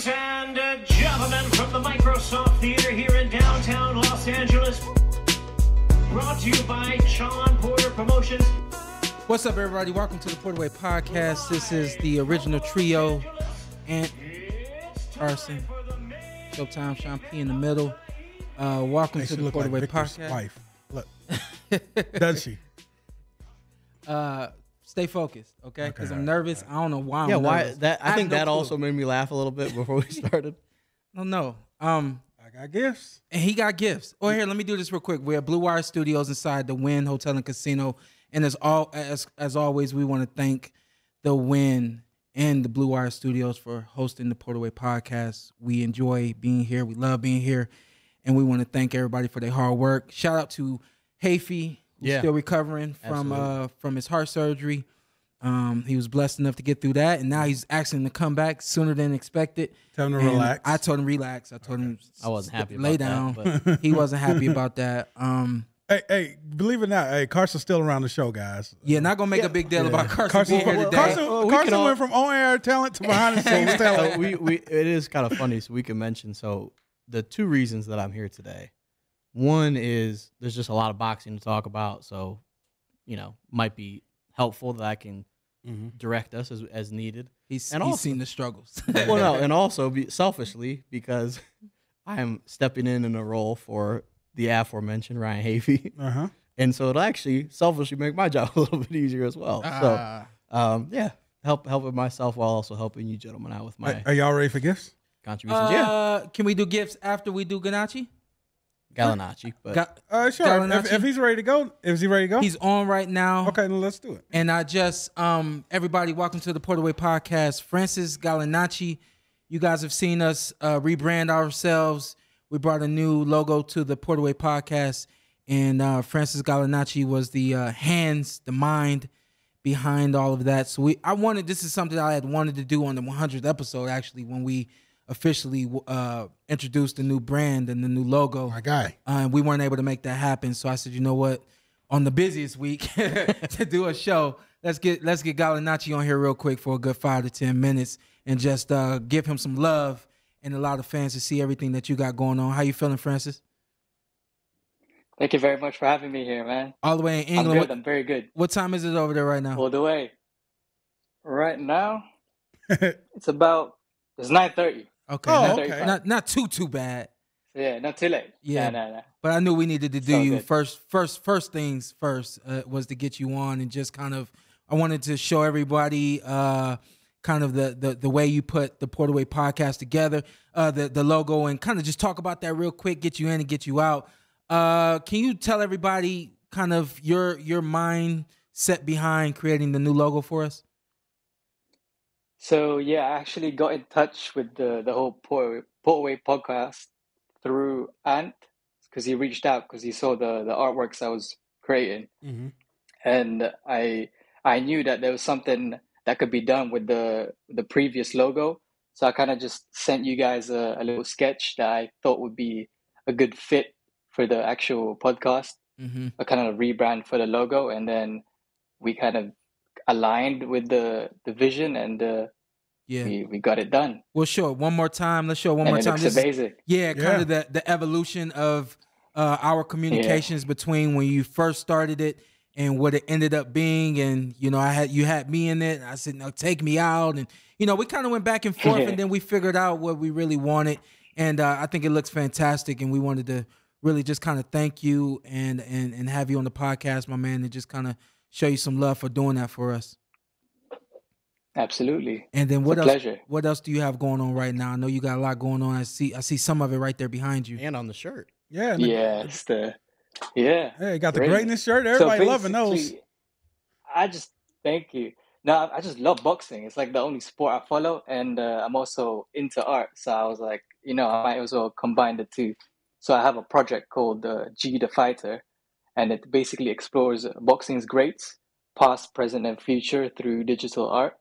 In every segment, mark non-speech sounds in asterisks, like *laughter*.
Ladies and uh, gentlemen from the Microsoft Theater here in downtown Los Angeles. Brought to you by Shawn Porter Promotions. What's up, everybody? Welcome to the PorterWay Podcast. This is the original trio. Ant, Carson, Showtime, Shawn P in the middle. Uh, welcome Hey, to the look like Podcast. wife. Look, does she? *laughs* Uh, stay focused, okay? Because Okay, I'm all right, nervous. I don't know why I'm yeah, why nervous. that? I, have think no that clue. also made me laugh a little bit before we *laughs* started. No, no. Um, I got gifts. and he got gifts. Oh, here, let me do this real quick. We're at Blue Wire Studios inside the Wynn Hotel and Casino, and as all as as always, we want to thank the Wynn and the Blue Wire Studios for hosting the PorterWay Podcast. We enjoy being here. We love being here, and we want to thank everybody for their hard work. Shout out to Hafey, who's Yeah. still recovering from Absolutely. uh from his heart surgery. Um, he was blessed enough to get through that, and now he's asking to come back sooner than expected. Tell him to And relax. I told him relax. I told him I wasn't happy lay about down. that, *laughs* he wasn't happy about that. Um, hey, hey, believe it or not, hey, Carson's still around the show, guys. yeah, not gonna make a big deal about Carson, Carson, being here well, today. Carson, Well, we Carson all- went from on-air talent to behind the *laughs* scenes so talent. we, we it is kind of funny. So we can mention so the two reasons that I'm here today. One is there's just a lot of boxing to talk about, so you know might be helpful that I can Mhm. direct us as as needed. he's and he's also- seen the struggles. *laughs* *laughs* well, no, and also be selfishly because *laughs* I am stepping in in a role for the aforementioned Ryan Hafey, Uh-huh. and so it'll actually selfishly make my job a little bit easier as well. So. Ah, um, yeah, help helping myself while also helping you gentlemen out with my Hey, Are y'all ready for gifts? contributions. yeah, uh, can we do gifts after we do Ganachi? Galanacci, but Got, Uh, sure. If, if he's ready to go, is he ready to go? he's on right now. okay, then let's do it. And I just, um, everybody, welcome to the PorterWay Podcast. Francis Galanacci, you guys have seen us uh, rebrand ourselves. We brought a new logo to the PorterWay Podcast, and uh, Francis Galanacci was the uh, hands, the mind behind all of that. So we, I wanted, this is something I had wanted to do on the 100th episode, actually, when we officially uh, introduced the new brand and the new logo My guy. uh, and we weren't able to make that happen. So I said, you know what? On the busiest week *laughs* to do a show, let's get let's get Galanacci on here real quick for a good five to ten minutes and just uh, give him some love and allow the fans to see everything that you got going on. How you feeling, Francis? Thank you very much for having me here, man. All the way in England. I'm England. good. What, I'm very good. what time is it over there right now? All the way. Right now, *laughs* it's about it's nine thirty. Okay, Oh, not, okay. not not too too bad. Yeah, not too late. Yeah. no, no, no. But I knew we needed to do all you good. first. First, first things first uh, was to get you on and just kind of. I wanted to show everybody uh, kind of the, the the way you put the PorterWay podcast together, uh, the the logo, and kind of just talk about that real quick. Get you in and get you out. Uh, can you tell everybody kind of your your mind set behind creating the new logo for us? So yeah, I actually got in touch with the the whole Port PorterWay podcast through Ant because he reached out because he saw the the artworks I was creating, hmm and I I knew that there was something that could be done with the the previous logo. So I kind of just sent you guys a, a little sketch that I thought would be a good fit for the actual podcast. Mm-hmm. a kind of rebrand for the logo, and then we kind of aligned with the the vision, and uh, Yeah. we we got it done. Well, sure. One more time. Let's show it one and more it time. looks This is- amazing. Yeah, kind Yeah. of the the evolution of uh, our communications between when you first started it and what it ended up being. And you know, I had you had me in it. I said, "No, take me out." And you know, we kind of went back and forth, and *laughs* then we figured out what we really wanted. And uh, I think it looks fantastic. And we wanted to really just kind of thank you and and and have you on the podcast, my man, and just kind of show you some love for doing that for us. Absolutely, And then it's what a else? pleasure. What else do you have going on right now? I know you got a lot going on. I see. I see some of it right there behind you. and on the shirt. Yeah. the- Yeah, it's the yeah. Hey, got the Great. greatness shirt. So Everybody loving those. I just thank you. No, I I just love boxing. It's like the only sport I follow, and uh, I'm also into art. So I was like, you know, I might as well combine the two. So I have a project called uh, G the Fighter, and it basically explores boxing's greats, past, present, and future through digital art.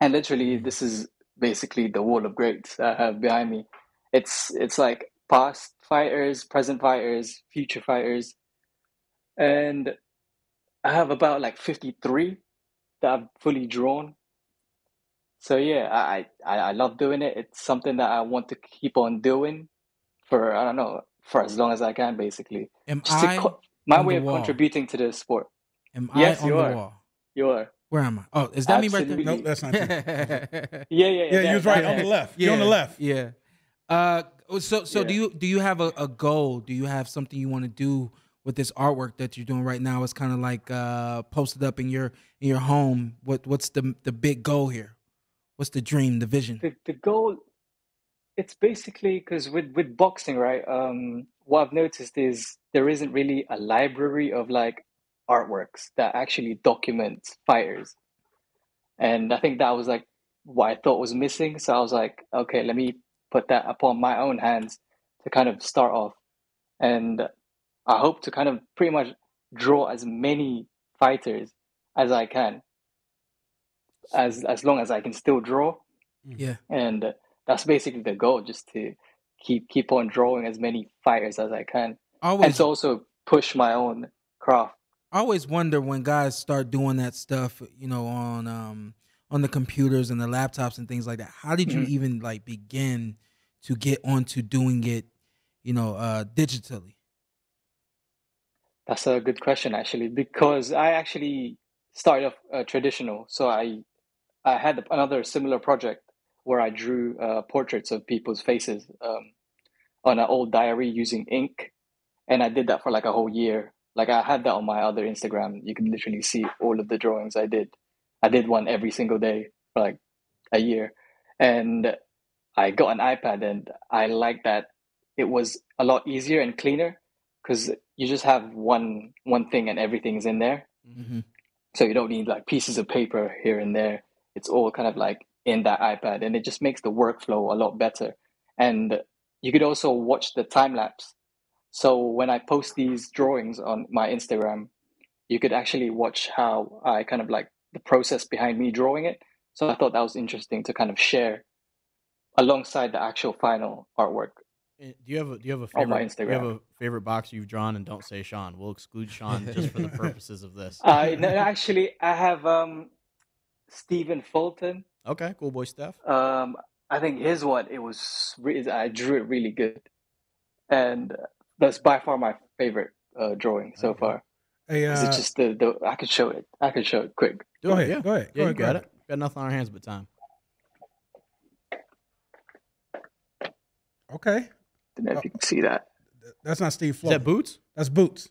And literally, mm. this is basically the wall of greats I have behind me. It's it's like past fighters, present fighters, future fighters, and I have about like 53 that I've fully drawn. So yeah, I, I I love doing it. It's something that I want to keep on doing for I don't know for as long as I can, basically. Am Just I co- my way of contributing to the sport. am Yes, I on you the are. wall? You are. Where am I? Oh, is that me right there? Absolutely. Nope, that's not you. *laughs* *laughs* Yeah, yeah, yeah. Yeah, you was right on the left. You're on the left. Yeah. Uh, so so do you do you have a, a goal? Do you have something you want to do with this artwork that you're doing right now? It's kind of like uh posted up in your in your home. What what's the the big goal here? What's the dream, the vision? the, the goal it's basically because with with boxing right um what i've noticed is there isn't really a library of like artworks that actually documents fighters. And i think that was like what i thought was missing. So i was like okay let me put that upon my own hands to kind of start off. And i hope to kind of pretty much draw as many fighters as i can. As as long as i can still draw. Yeah. and that's basically the goal just to keep keep on drawing as many fighters as i can I and to also push my own craft I always wonder when guys start doing that stuff, you know, on um on the computers and the laptops and things like that. How did you Mhm. even like begin to get onto doing it, you know, uh digitally? that's a good question actually because i actually started off uh, traditional so i i had another similar project where i drew uh, portraits of people's faces um, on an old diary using ink. And i did that for like a whole year. Like i had that on my other instagram. You can literally see all of the drawings i did. I did one every single day for like a year. And i got an ipad and i liked that it was a lot easier and cleaner because you just have one one thing and everything's in there. Mm-hmm. so you don't need like pieces of paper here and there. It's all kind of like in that ipad and it just makes the workflow a lot better and you could also watch the time lapse so when i post these drawings on my instagram you could actually watch how i kind of like the process behind me drawing it so i thought that was interesting to kind of share alongside the actual final artwork Eh, Do you have a do you have a favorite? On my favorite do you have Instagram. a favorite boxer you've drawn and don't say Shawn? We'll exclude Shawn *laughs* just for the purposes of this. I no, actually I have um Stephen Fulton Okay, cool boy Steph. Um, I think his one it was re- I drew it really good, and uh, that's by far my favorite uh, drawing so Okay. far. Hey, 'Cause uh, it's just the, the I could show it. I could show it quick. Go ahead. Yeah, Go ahead. yeah, go you ahead. got grab it. Got nothing on our hands but time. Okay. Don't know if you can see that. That's not Steve Is that Boots? That's Boots.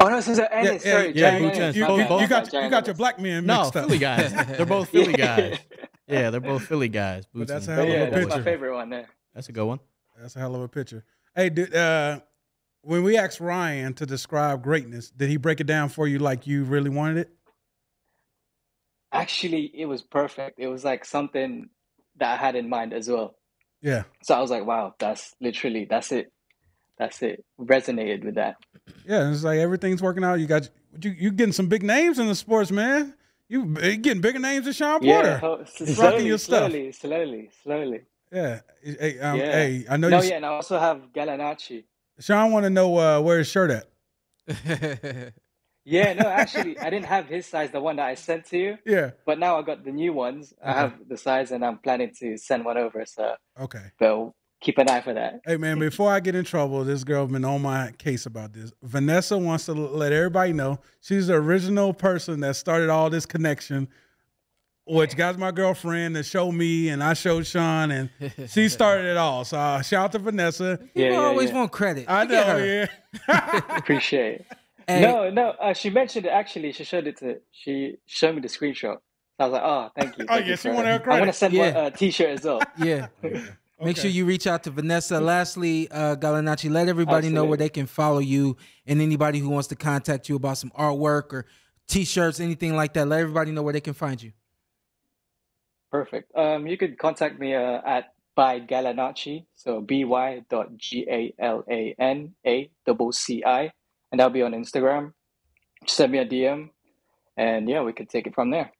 Oh no, this is Ennis. yeah, Sorry, yeah, Jaron Ennis. Ennis. You, My Both- you- both- you got you got your Ennis. black men No, mixed up. Philly guys. *laughs* They're both Philly guys. *laughs* Yeah, they're both Philly guys. Boots that's a hell of a yeah, that's my favorite one there. That's a good one. That's a hell of a picture. Hey, dude, uh, when we asked Ryan to describe greatness, did he break it down for you like you really wanted it? Actually, it was perfect. It was like something that I had in mind as well. Yeah. So I was like, wow, that's literally that's it. That's it. Resonated with that. Yeah, it's like everything's working out. You got you you getting some big names in the sports, man. You you getting bigger names than Shawn Yeah, Porter. ho- Rocking slowly, your stuff. slowly, slowly, slowly. Yeah. Hey, um, Yeah. hey, I know No, you. yeah, and I also have Galanacci. Shawn want to know uh, where his shirt at. Yeah, no, *laughs* actually, I didn't have his size, the one that I sent to you, Yeah. but now I got the new ones. I have the size, and I'm planning to send one over. So, Okay. but keep an eye for that. Hey man, before I get in trouble, this girl has been on my case about this. Vanessa wants to let everybody know she's the original person that started all this connection. Which got my girlfriend to show me, and I showed Shawn, and *laughs* she started it all. So uh, shout out to Vanessa. People Yeah, yeah, always yeah. want credit. I Look know, yeah. *laughs* Appreciate it. Hey, No, no, uh, she mentioned it actually. She showed it to she showed me the screenshot. I was like, oh, thank you. Oh, thank yeah, you she wanted her credit. I'm gonna send Yeah. one uh, t-shirt as well. Yeah. *laughs* Make sure you reach out to Vanessa. Lastly, uh, Galanacci, let everybody know where they can follow you and anybody who wants to contact you about some artwork or t-shirts, anything like that. Let everybody know where they can find you. Perfect. Um, you could contact me uh, at by Galanacci, so b y dot g a l a n a double c i, and that'll be on Instagram. Send me a DM, and yeah, we could take it from there.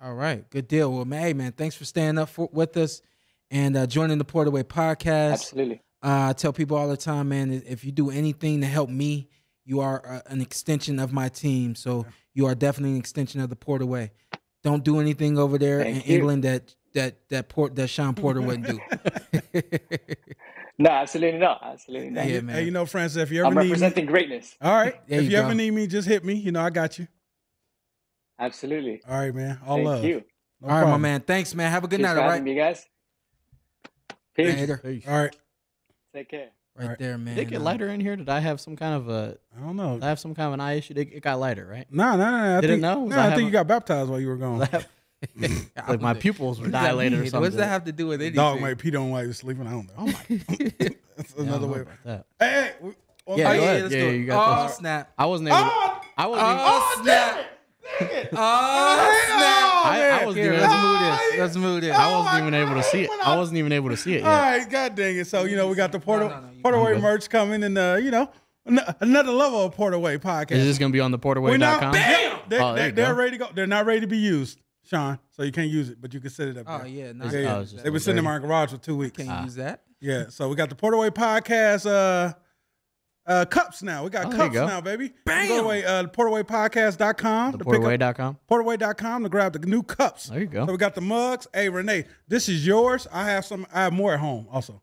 All right. Good deal. Well, man, hey, man, thanks for staying up for, with us and uh, joining the PorterWay podcast. Absolutely. Uh, I tell people all the time, man, if you do anything to help me, you are uh, an extension of my team. So you are definitely an extension of the PorterWay. don't do anything over there Thank in you. England that that that port that Shawn Porter wouldn't do. *laughs* No, absolutely not. Absolutely not. Yeah, man. Hey, you know, Francis, if you ever need I'm need me, representing greatness. all right. There if you you, ever need me, just hit me. You know, I got you. Absolutely. All right, man. All Thank love. you. No all right, my man. Thanks, man. Have a good Thanks night. All right, All having right, me, guys. Peace. Later. All right. Take care. right Alright. there, man. Did it get lighter in here? Did I have some kind of a? I don't know. Did I have some kind of an eye issue? It it got lighter, right? No, no, no. I Didn't think, know? Was No, I I, think you got baptized while you were gone. Did I have- I like my pupils were what does that dilated or mean? something. What does that have to do with anything? Dog might pee on while you're sleeping. I don't know. Oh my! *laughs* *laughs* That's Yeah, another way. about that. Hey, hey. well, Yeah, Oh hey, yeah, let's Yeah, do yeah, it. you got oh this. snap! I wasn't able. Oh, I wasn't. even, Oh snap! *laughs* Oh snap! I, I wasn't Here, even. let's move this. Let's move this. I wasn't even able to see it. I wasn't even able to see it All yet. right, god dang it. So, you know, we got the Porter, no, no, you- Porter Way merch coming and, uh, you know, an- another level of Porter Way Is podcast. this gonna be on the We're porterway.com? Bam! They're, Oh, they're, they're go. ready to go. They're not ready to be used, Shawn. So you can't use it, but you can set it up Oh there. yeah, no, Is I Yeah, it- can't yeah. Oh, use it's just that. They've been sitting in my garage for two weeks. Can't Ah. use that. Yeah, so we got the Porter Way podcast uh, uh, cups now. We got Oh, cups go. now, baby. Bam! Go away, uh, porterwaypodcast.com The to pick up porterway.com. porterway.com to grab the new cups. There you go. So we got the mugs. Hey, Renee, this is yours. I have some. I have more at home also.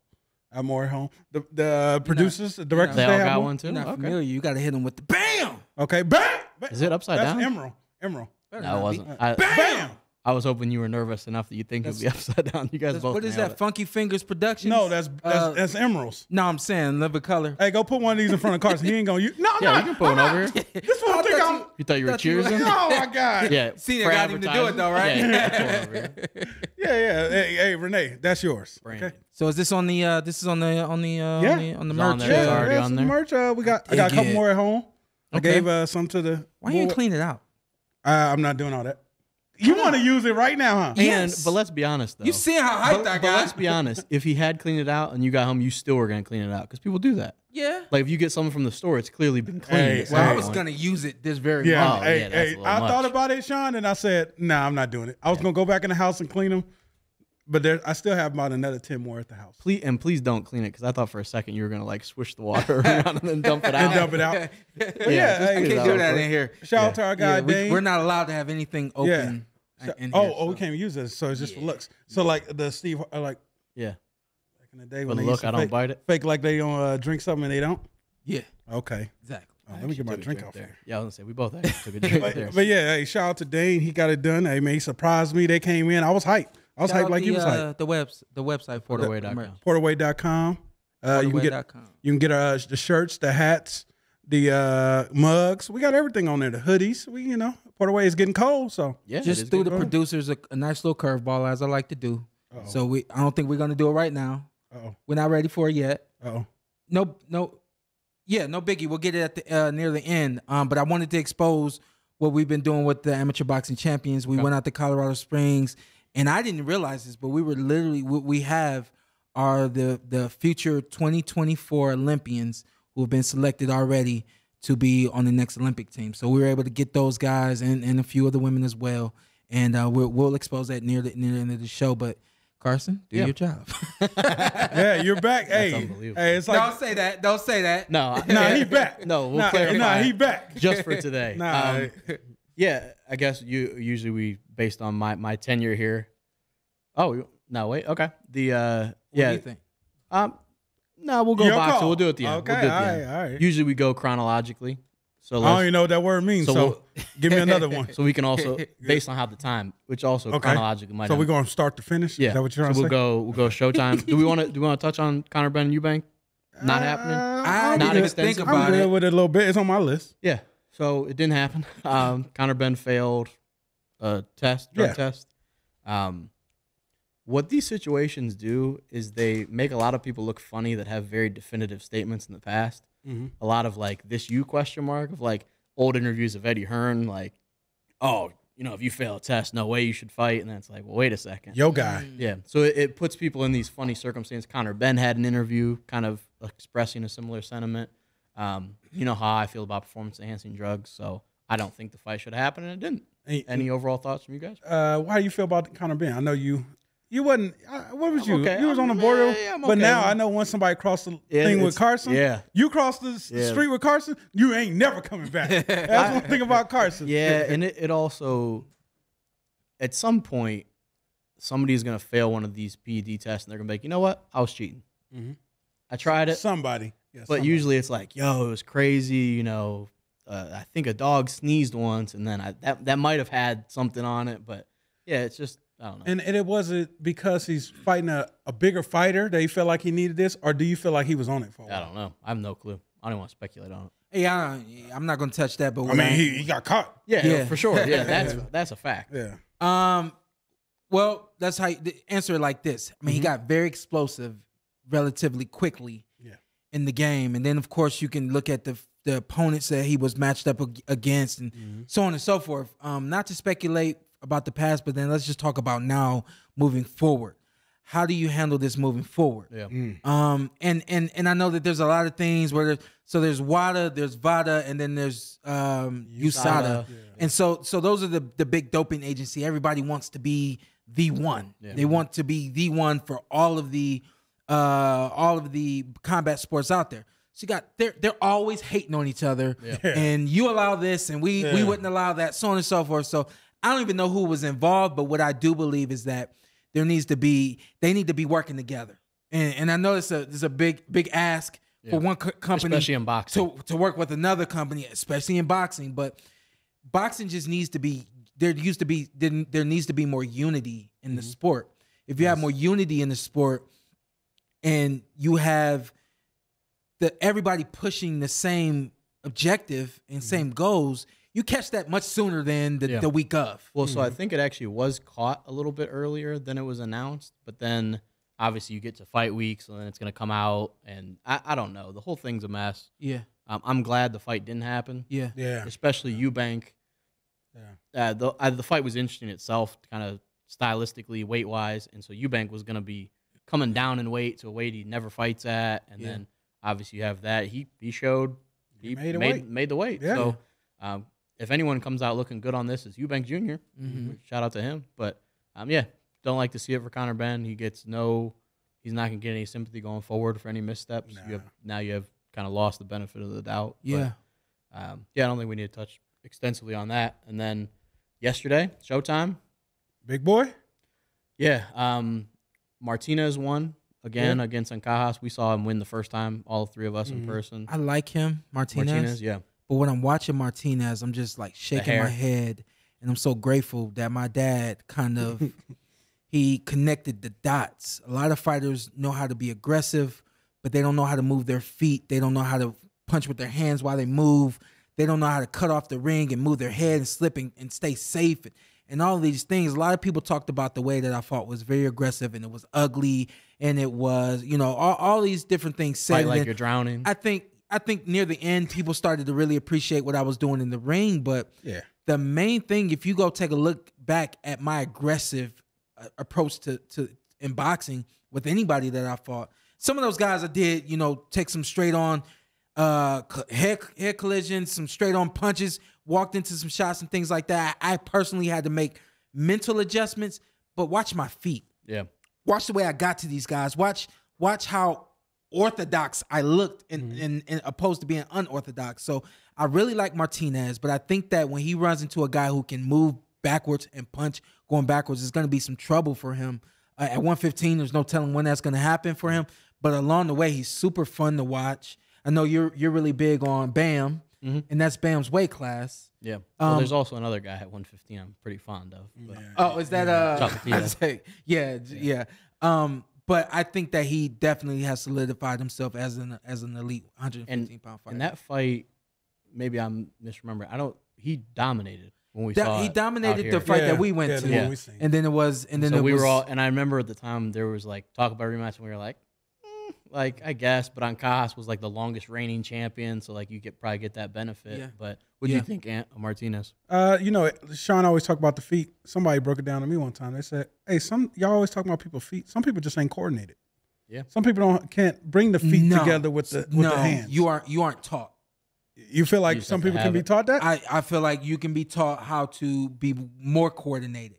I have more at home. The the producers, the directors, They all have got more. one too. You're not Okay. familiar. You got to hit them with the bam. Okay, bam. bam. Is it upside That's down? Emerald. Emerald. Better No, not it be. wasn't. I, Bam. I was hoping you were nervous enough that you think it would be upside down. You guys both. what is that? it. Funky Fingers Productions? No, that's that's, Uh, that's emeralds. No, I'm saying Live a Color. Hey, go put one of these in front of Carson. He ain't gonna use. No, Yeah, no. you can put one I'm over not- here. *laughs* This one I think I'm. You thought you were Thought you were- cheersing? Oh my god. Yeah. *laughs* Cena for got him to do it, though, right? advertising. Yeah, you can put one over here. *laughs* Yeah, yeah. Hey, hey, Renee, that's yours. Brandon. Okay. So is this on the? uh This is on the on the uh, Yeah. on the, on the It's on merch. there. It's uh, already yeah, on there. merch. Uh, we got. I got a couple more at home. I gave uh, some to the. Why you didn't clean it out? Uh, I'm not doing all that. You want to use it right now, huh? And Yes. but let's be honest though. You see how hyped but, guy. But got? let's be honest. If he had cleaned it out and you got home, you still were gonna clean it out because people do that. Yeah. Like if you get something from the store, it's clearly been cleaned. Hey, Well, I was point. gonna use it this very Yeah, moment. Oh, hey, yeah, that's hey, a little I thought about it, Shawn, and I said, "Nah, I'm not doing it." I was gonna go back in the house and clean them, but there, I still have about another ten more at the house. Please and please don't clean it because I thought for a second you were gonna like swish the water *laughs* around and then dump it *laughs* out. And dump it out. *laughs* Yeah, yeah, hey, I can't do that in here. shout out to our guy Yeah, Dane. we're not allowed to have anything open. So- in oh, here, oh, we can't use this, so it's just for looks. So like the Steve, uh, like Yeah. back in the day when the they used look, to I don't fake, bite it. fake like they don't uh, drink something and they don't. Yeah, Okay, exactly. Oh, let me get my Took a drink off there. here. Yeah, I was gonna say we both actually took a drink But, there. but yeah, hey, shout out to Dane. He got it done. Hey, man, he surprised me. They came in. I was hyped. I was Shout hyped like the, you was hyped. uh, The webs, the website for the Porterway.com. merch. Porterway.com. Uh, you can get you can get uh, the shirts, the hats, the uh, mugs. We got everything on there. The hoodies. We you know Porterway is getting cold, so Yeah, Just threw good. the producers a, a nice little curveball, as I like to do. Uh-oh. So we, I don't think we're gonna do it right now. oh, We're not ready for it yet. oh, No, no, yeah, no biggie. We'll get it at the uh, near the end. Um, but I wanted to expose what we've been doing with the amateur boxing champions. We went out to Colorado Springs, and I didn't realize this, but we were literally what we have are the the future 2024 Olympians who have been selected already to be on the next Olympic team. So we were able to get those guys and, and a few other women as well, and uh, we'll, we'll expose that near the near the end of the show. But Carson, do Yeah. your job. *laughs* yeah, you're back. hey, unbelievable. hey, it's like don't say that. Don't say that. No, I- *laughs* nah, he back. No, we'll nah, clarify. Nah, he back. just for today. *laughs* Nah, Um, yeah, I guess you usually we based on my my tenure here. Oh no, wait, okay. The uh, What yeah, do you think? um, no, we'll go Your boxing. call. We'll do it at the end. Okay, we'll do it at the all end. right, all right. Usually we go chronologically. So I don't even know what that word means. So So, we'll- give me another *laughs* one. so we can also *laughs* based on how the time, which also Okay. chronologically might. So we're going to start to finish. yeah. Is that what you're trying so to we'll say? go we'll go showtime. do we want to do we want to touch on Conor Benn Eubank? Not happening. Uh, I I'm Not good. extensive. think I'm about good it. with it a little bit. It's on my list. Yeah. So it didn't happen. *laughs* Um, Conor Benn failed a test, drug Yeah. test. Um, what these situations do is they make a lot of people look funny that have very definitive statements in the past. Mhm. A lot of like this you question mark of like old interviews of Eddie Hearn, like, oh, you know, if you fail a test, no way you should fight. And then it's like, well, wait a second. Yo, guy. Yeah. So it, it puts people in these funny circumstances. Conor Benn had an interview kind of expressing a similar sentiment. Um, you know how I feel about performance enhancing drugs. So I don't think the fight should happen, and it didn't. Hey, Any overall thoughts from you guys? Uh, how do you feel about Conor Benn? I know you. You wasn't. Uh, what was I'm you? okay. You was on the I'm- border. yeah, I'm but okay. now I know once somebody crossed the Yeah, thing with Carson. yeah. You crossed the Yeah. street with Carson. You ain't never coming back. *laughs* That's I, one thing about Carson. Yeah, and it, it also at some point, somebody's gonna fail one of these PED tests, and they're gonna be like, you know what, I was cheating. Mhm. I tried it, Somebody. Yeah, but somebody. usually it's like, yo, it was crazy. You know, uh, I think a dog sneezed once, and then I, that that might have had something on it, but yeah, it's just I don't know. And, and it wasn't because he's fighting a, a bigger fighter that he felt like he needed this, or do you feel like he was on it for a I while? I don't know. I have no clue. I don't want to speculate on it. Hey, I, I'm not gonna touch that, but I what mean, he, he got caught. Yeah, Yeah. for sure. Yeah, *laughs* that's that's a fact. Yeah. Um, well, that's how you the answer it like this. I mean, he got very explosive relatively quickly Yeah. in the game, and then of course you can look at the the opponents that he was matched up against, and so on and so forth. Um, not to speculate about the past, but then let's just talk about now moving forward. How do you handle this moving forward? Yeah. Um, and and and I know that there's a lot of things where there's, so there's WADA, there's VADA, and then there's um USADA, and so so those are the the big doping agency. Everybody wants to be the one. They want to be the one for all of the uh all of the combat sports out there. So you got they're they're always hating on each other, and you allow this, and we we wouldn't allow that, so on and so forth. So I don't even know who was involved, but what I do believe is that there needs to be they need to be working together. And and I know it's a it's a big big ask for one co- company, Especially in boxing. to to work with another company, especially in boxing. But boxing just needs to be there. Used to be there, there needs to be more unity in the mm-hmm. sport. If you have more unity in the sport, and you have the everybody pushing the same objective and mm-hmm. same goals, you catch that much sooner than the, Yeah. the week of. Well, so I think it actually was caught a little bit earlier than it was announced, but then obviously you get to fight week, so then it's gonna come out, and I, I don't know. The whole thing's a mess. Yeah, Um, I'm glad the fight didn't happen, yeah, Yeah. especially Eubank. Yeah. Uh, the uh, the fight was interesting itself, kind of stylistically, weight wise, and so Eubank was gonna be coming down in weight to a weight he never fights at, and Yeah. then obviously you have that he he showed he, made made a made, the weight. Yeah. So um, if anyone comes out looking good on this, it's Eubank junior Mhm. Shout out to him. But um, yeah, don't like to see it for Conor Benn. He gets no, he's not gonna get any sympathy going forward for any missteps. You have now you have kind of lost the benefit of the doubt. But, yeah. um, yeah, I don't think we need to touch extensively on that. And then yesterday, Showtime. Big boy? Yeah, um, Martinez won again against Ancajas. We saw him win the first time, all three of us in person. I like him, Martinez. Martinez, yeah. But when I'm watching Martinez, I'm just like shaking my head, and I'm so grateful that my dad kind of *laughs* he connected the dots. A lot of fighters know how to be aggressive, but they don't know how to move their feet. They don't know how to punch with their hands while they move. They don't know how to cut off the ring and move their head and slip and, and stay safe and, and all these things. A lot of people talked about the way that I fought was very aggressive and it was ugly and it was, you know, all, all these different things said. Fight like then- you're drowning. I think I think near the end, people started to really appreciate what I was doing in the ring. But Yeah. the main thing, if you go take a look back at my aggressive uh, approach to to in boxing with anybody that I fought, some of those guys I did, you know, take some straight on uh head head collisions, some straight on punches, walked into some shots and things like that. I personally had to make mental adjustments, but watch my feet yeah. watch the way I got to these guys. Watch watch how orthodox I looked in, in, in opposed to being unorthodox. So I really like Martinez, but I think that when he runs into a guy who can move backwards and punch going backwards, it's going to be some trouble for him. Uh, at 115, there's no telling when that's going to happen for him. But along the way, he's super fun to watch. I know you're you're really big on Bam, and that's Bam's weight class. Yeah. well, Um, there's also another guy at 115 I'm pretty fond of. But Oh, is that uh? Chocolatito. *laughs* I'd yeah, yeah. Um, but I think that he definitely has solidified himself as an as an elite 115 and pound fighter. in that fight, maybe I'm misremembering. I don't. He dominated when we Da- saw he it out dominated here. the fight Yeah, that we went yeah, to, the one one we and then it was, and then so it we was, were all, and I remember at the time there was like talk about rematch, and we were like, "Mm, like I guess, but Ancajas was like the longest reigning champion, so like you could probably get that benefit. Yeah. But what do Yeah. you think, Ant Martinez? Uh, you know, Shawn always talk about the feet. Somebody broke it down to me one time. They said, "Hey, some y'all always talk about people's feet. Some people just ain't coordinated. Yeah. Some people don't can't bring the feet No. together with the with no, the hands. you aren't you aren't taught. You feel like just some people can have be taught that? I, I feel like you can be taught how to be more coordinated.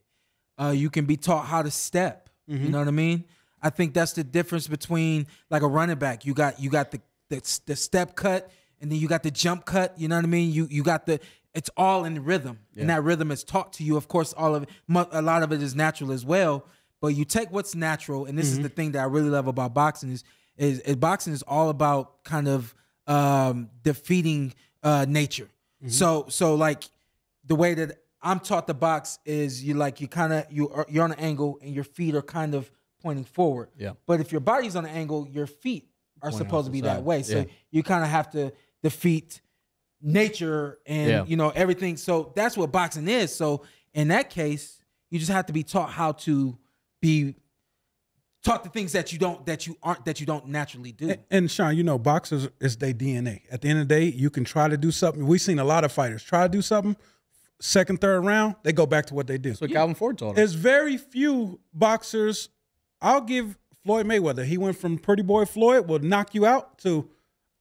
Uh, you can be taught how to step. You know what I mean? I think that's the difference between like a running back. You got you got the the, the step cut, and then you got the jump cut. You know what I mean? You you got the it's all in rhythm, and that rhythm is taught to you. Of course, all of it, a lot of it is natural as well. But you take what's natural, and this is the thing that I really love about boxing is is, is boxing is all about kind of um, defeating uh, nature. So so like the way that I'm taught to box is you like you kind of you are, you're on an angle and your feet are kind of pointing forward. Yeah. But if your body's on an angle, your feet are Pointing supposed to be that way. So Yeah. you kind of have to defeat nature and Yeah. you know everything. So that's what boxing is. So in that case, you just have to be taught how to be taught the things that you don't that you aren't that you don't naturally do. And Shawn, you know, boxers is their DNA. At the end of the day, you can try to do something. We've seen a lot of fighters try to do something. Second, third round, they go back to what they do. That's what Calvin Ford told us. There's very few boxers. I'll give Floyd Mayweather. He went from Pretty Boy Floyd will knock you out to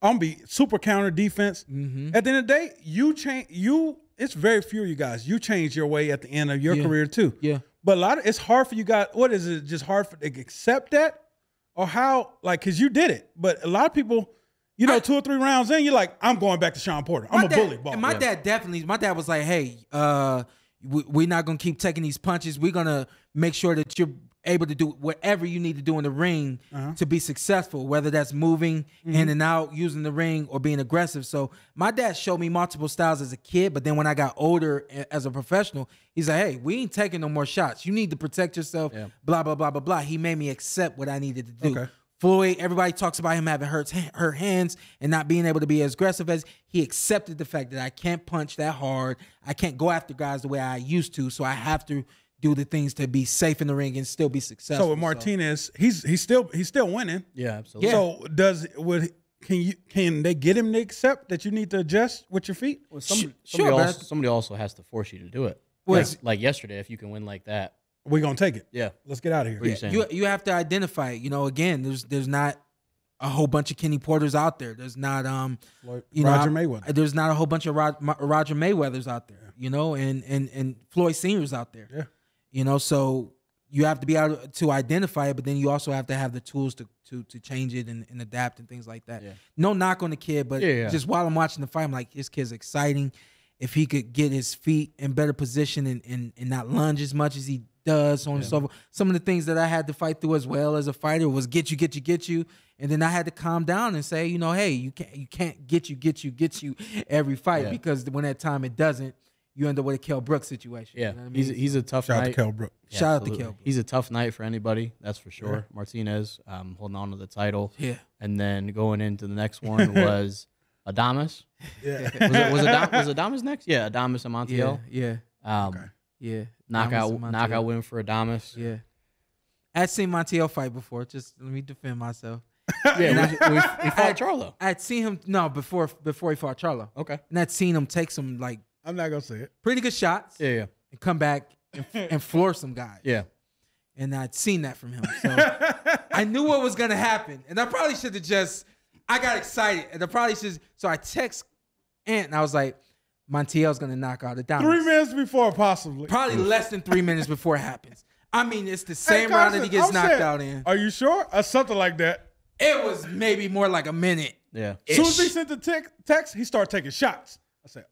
I'm be super counter defense. Mm-hmm. At the end of the day, you change. You it's very few of you guys. You change your way at the end of your Yeah. career too. Yeah. But a lot of it's hard for you guys. What is it? Just hard for to accept that, or how? Like, cause you did it. But a lot of people, you know, I- two or three rounds in, you're like, I'm going back to Shawn Porter. I'm a dad- bully ball. And my dad definitely, my dad was like, "Hey, uh, we, we're not gonna keep taking these punches. We're gonna make sure that you're able to do whatever you need to do in the ring Uh-huh. to be successful, whether that's moving Mm-hmm. in and out, using the ring, or being aggressive." So my dad showed me multiple styles as a kid, but then when I got older as a professional, he's like, "Hey, we ain't taking no more shots. You need to protect yourself." Yeah. Blah blah blah blah blah. He made me accept what I needed to do. Okay. Floyd, everybody talks about him having hurt her hands and not being able to be as aggressive as he accepted the fact that I can't punch that hard. I can't go after guys the way I used to, so I have to do the things to be safe in the ring and still be successful. so with Martinez, he's he's still he's still winning. yeah, absolutely. Yeah. So does would can you can they get him to accept that you need to adjust with your feet? Well, somebody, Sh- somebody, sure, also, somebody also has to force you to do it. Well, Like, like yesterday, if you can win like that, We're gonna take it. yeah. Let's get out of here. What are you saying? you you have to identify. it. You know, again, there's there's not a whole bunch of Kenny Porters out there. There's not um Floyd- you Roger I- Mayweather. There's not a whole bunch of Rod, Roger Mayweathers out there, you know, and and and Floyd Seniors out there. Yeah. You know, so you have to be able to identify it, but then you also have to have the tools to to to change it and, and adapt and things like that. Yeah. No knock on the kid, but Yeah, yeah. just while I'm watching the fight, I'm like, this kid's exciting. If he could get his feet in better position and and, and not lunge as much as he does, so on and so forth. Some of the things that I had to fight through as well as a fighter was get you, get you, get you. And then I had to calm down and say, you know, hey, you can't you can't get you, get you, get you every fight because when that time it doesn't, you end up with a Kell Brook situation. Yeah, You know what I he's mean? he's a tough Shout out to night. Kell Brook. Yeah, Shout out to absolutely. Kell. He's a tough night for anybody, that's for sure. Martinez um, holding on to the title, yeah. and then going into the next one *laughs* was Adames. Yeah. *laughs* Was it was, Adam, was Adames next? Yeah, Adames and Yeah, Montiel. yeah, Um, Okay. yeah. Knockout knockout win for Adames. Yeah. I'd seen Montiel fight before. Just let me defend myself. *laughs* Yeah, we, we, we fought Charlo. I'd seen him no before before he fought Charlo, Okay. and I'd seen him take some like I'm not gonna say it. pretty good shots Yeah, yeah, and come back and, and floor some guys. yeah. and I'd seen that from him. So *laughs* I knew what was gonna happen, and I probably should have just. I got excited, and I probably should. So I text Ant, and I was like, "Montiel's gonna knock out the Three minutes before, possibly. Probably less than three minutes before it happens. I mean, it's the Hey, same round that he gets I'm knocked saying, out in. Are you sure? Or something like that. It was maybe more like a minute. Yeah. As soon as he sent the tec- text, he started taking shots. I said,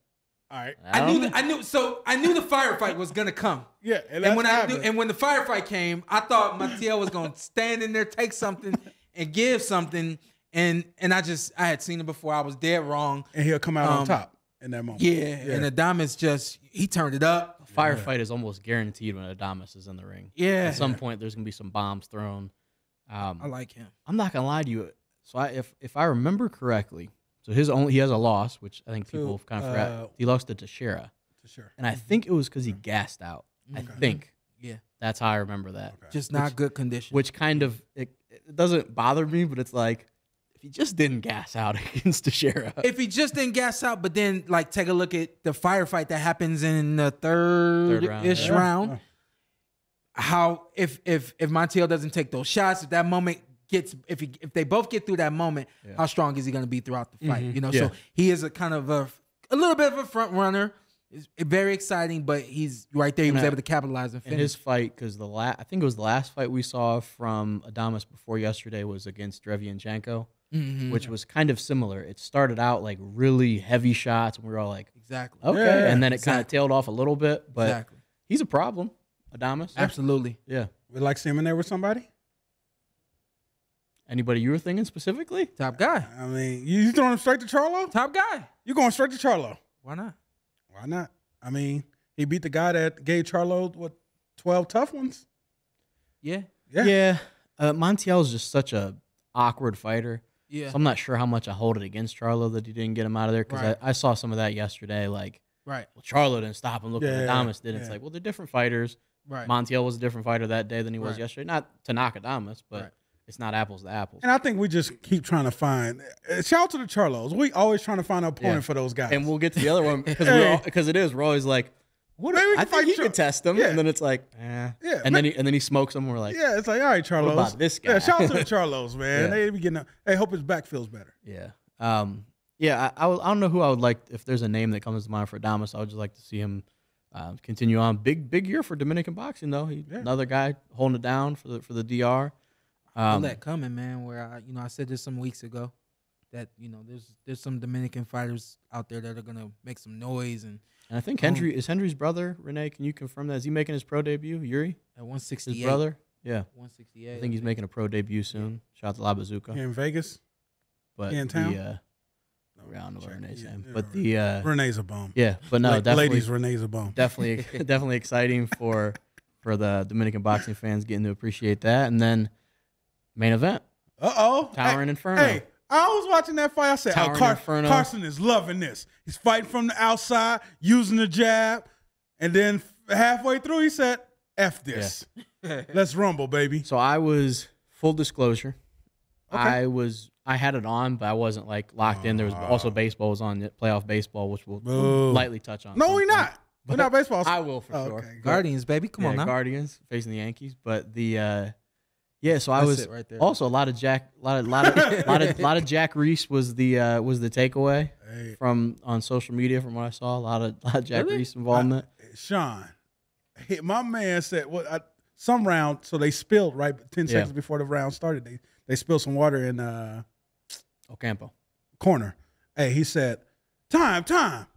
"All right, I knew. don't I knew. So I knew the firefight was gonna come. yeah." And, And when I happened. knew, and when the firefight came, I thought Montiel was gonna *laughs* stand in there, take something, and give something. And and I just I had seen it before. I was dead wrong. and he'll come out on Um, top in that moment. Yeah, and Adames just he turned it up. Firefight is almost guaranteed when Adames is in the ring. Yeah, At some point, there's gonna be some bombs thrown. Um, I like him. I'm not gonna lie to you. So I, if if I remember correctly, so his only he has a loss, which I think To, people kind of uh, forgot. He lost to Teixeira, for sure. and I think it was because he gassed out. I think Yeah, that's how I remember that. just not good condition. Which kind of it, it doesn't bother me, but it's like if he just didn't gas out *laughs* against Teixeira. if he just didn't gas out, but then like take a look at the firefight that happens in the third, Third round, ish yeah. round. How if if if Montiel doesn't take those shots, if that moment gets if he if they both get through that moment, how strong is he going to be throughout the fight? You know, Yeah. so he is a kind of a a little bit of a front runner. It's very exciting, but he's right there. He was And I- able to capitalize and in finish. his fight, because the last I think it was the last fight we saw from Adames before yesterday was against Derevyanchenko, Mhm. which was kind of similar. It started out like really heavy shots, and we were all like, Exactly. Okay, Yeah, and then it kind of tailed off a little bit, but exactly. he's a problem, Adames. Absolutely. Yeah. We like to see him in there with somebody? Anybody you were thinking specifically? Top guy. I mean, you, you throwing him straight to Charlo? Top guy. You going straight to Charlo? Why not? Why not? I mean, he beat the guy that gave Charlo what twelve tough ones. Yeah. Yeah. Yeah. Uh, Montiel is just such a awkward fighter. Yeah. So I'm not sure how much I hold it against Charlo that he didn't get him out of there because Right. I, I saw some of that yesterday. Like, right. well, Charlo didn't stop him. Look Yeah, what Adames did. It's yeah. like, well, they're different fighters. Right. Montiel was a different fighter that day than he was Right. yesterday. Not to knock Adames, but Right. It's not apples to apples. And I think we just keep trying to find. uh, Shout out to the Charlos. We always trying to find a opponent Yeah. for those guys. And we'll get to the other one because *laughs* Hey. because it is. We're always like, what? Maybe we I think he Char- could test them, Yeah. and then it's like, eh. Yeah, and then he and then he smokes him. We're like, yeah, it's like all right, Charlos. about this guy. Yeah, shout out to the *laughs* Charlos, man. Yeah. They be getting. A, hey, hope his back feels better. Yeah. Um, yeah, I, I, I don't know who I would like if there's a name that comes to mind for Adames. I would just like to see him uh, continue on. Big big year for Dominican boxing though. He, Yeah. Another guy holding it down for the for the DR. Feel Um, that coming, man. Where I, you know, I said this some weeks ago that you know there's there's some Dominican fighters out there that are gonna make some noise and and I think. Henry is Henry's brother. Renee, can you confirm that? Is he making his pro debut? Yuri, at 168. his 168, brother. Yeah, 168. I think he's making a pro debut soon. Shout out to La Bazooka. Here in Vegas, But he in town? the uh, No, I don't know what. Renee's Yeah, name, yeah, but the uh, Renee's a bum. yeah, but no, La- definitely ladies, Renee's a bum. definitely *laughs* definitely exciting for for the Dominican boxing fans getting to appreciate that. And then main event, Uh oh, Towering Inferno. Hey, I was watching that fight. I said, oh, Car- Inferno. Carson is loving this. He's fighting from the outside, using the jab, and then halfway through, he said, "F this, *laughs* let's rumble, baby." So I was full disclosure. Okay. I was I had it on, but I wasn't like locked in. There was also Ah. baseball was on it, playoff baseball, which we'll, Boo. lightly touch on. No, we're point. not. We're not *laughs* baseball. I will for Oh, sure. okay. Guardians, baby. Come yeah, on now. Guardians facing the Yankees, but the uh yeah. So I That's was right there. also a lot of Jack, a lot of lot of *laughs* lot of lot of Jack Reiss was the uh was the takeaway Hey, from on social media from what I saw. A lot of, lot of Jack Really? Reese involvement. Sean, he- my man said, "What? I, some round, so they spilled right ten Yeah. seconds before the round started. They they spilled some water in uh Ocampo. corner. Hey, he said, "Time, time."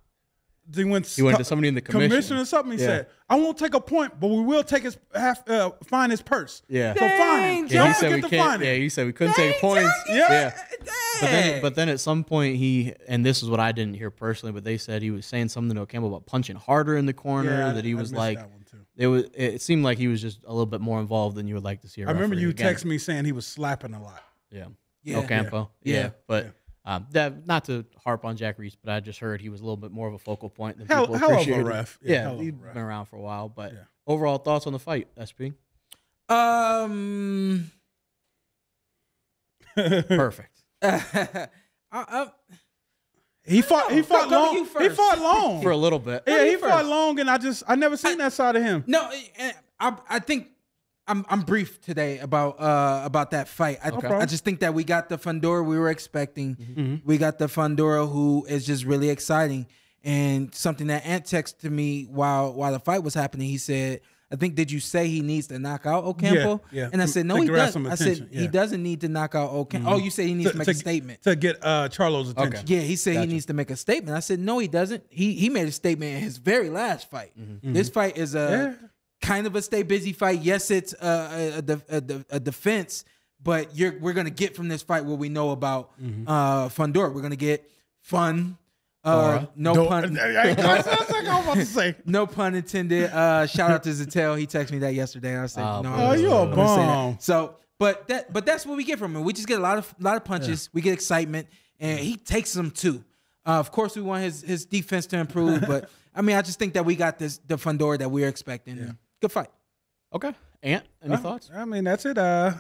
He went. He went to somebody in the commission. commissioner or something. He Yeah. said, "I won't take a point, but we will take his half, uh, find his purse." Yeah. So fine him. Yeah, Don't he said we forget to can't. Yeah, he said we couldn't take points. Yeah. But then, but then at some point he, and this is what I didn't hear personally, but they said he was saying something to Campbell about punching harder in the corner. Yeah, that he I was missed like, that one too. it was. It seemed like he was just a little bit more involved than you would like to see. I I remember you text me saying he was slapping a lot. Yeah. Yeah. Ocampo. Yeah. Yeah. But Yeah. Um, that not to harp on Jack Reiss, but I just heard he was a little bit more of a focal point than Hell- people hell of a appreciated. ref. Yeah, Yeah, hell of a ref. been around for a while. But Yeah. overall thoughts on the fight, SP? Um. *laughs* Perfect. *laughs* I, I, He fought. He fought go- go long. He fought long. For a little bit. yeah, he you fought long, and I just I never seen that side of him. no, I, I think I'm I'm brief today about uh about that fight. I, Okay. I just think that we got the Fundora we were expecting. Mm-hmm. We got the Fundora who is just really exciting and something that Ant texted to me while while the fight was happening. He said, "I think did you say he needs to knock out Ocampo?" Yeah, yeah. And I said, "No, to he doesn't." I said, attention, "He doesn't need to knock out Ocampo." Oh, you say he needs to, make a statement. to get uh, Charlo's attention. Yeah, he said Gotcha. he needs to make a statement. I said no, he doesn't. He he made a statement in his very last fight. This fight is a Yeah. Kind of a stay busy fight. Yes, it's a, a, a, a defense, but you're we're gonna get from this fight what we know about uh, Fundora. We're gonna get fun. Uh, no Don't- pun. *laughs* Hey, I was about to say. *laughs* No pun intended. Uh, shout out to Zittel. He texted me that yesterday. And I said, Oh, no, Oh, you a I'm gonna say that. bum. So, but that, but that's what we get from him. We just get a lot of, lot of punches. We get excitement, and he takes them too. Uh, of course, we want his his defense to improve, *laughs* but I mean, I just think that we got this the Fundora that we are expecting. Good fight. Okay. Ant, any thoughts? I mean, that's it. Uh,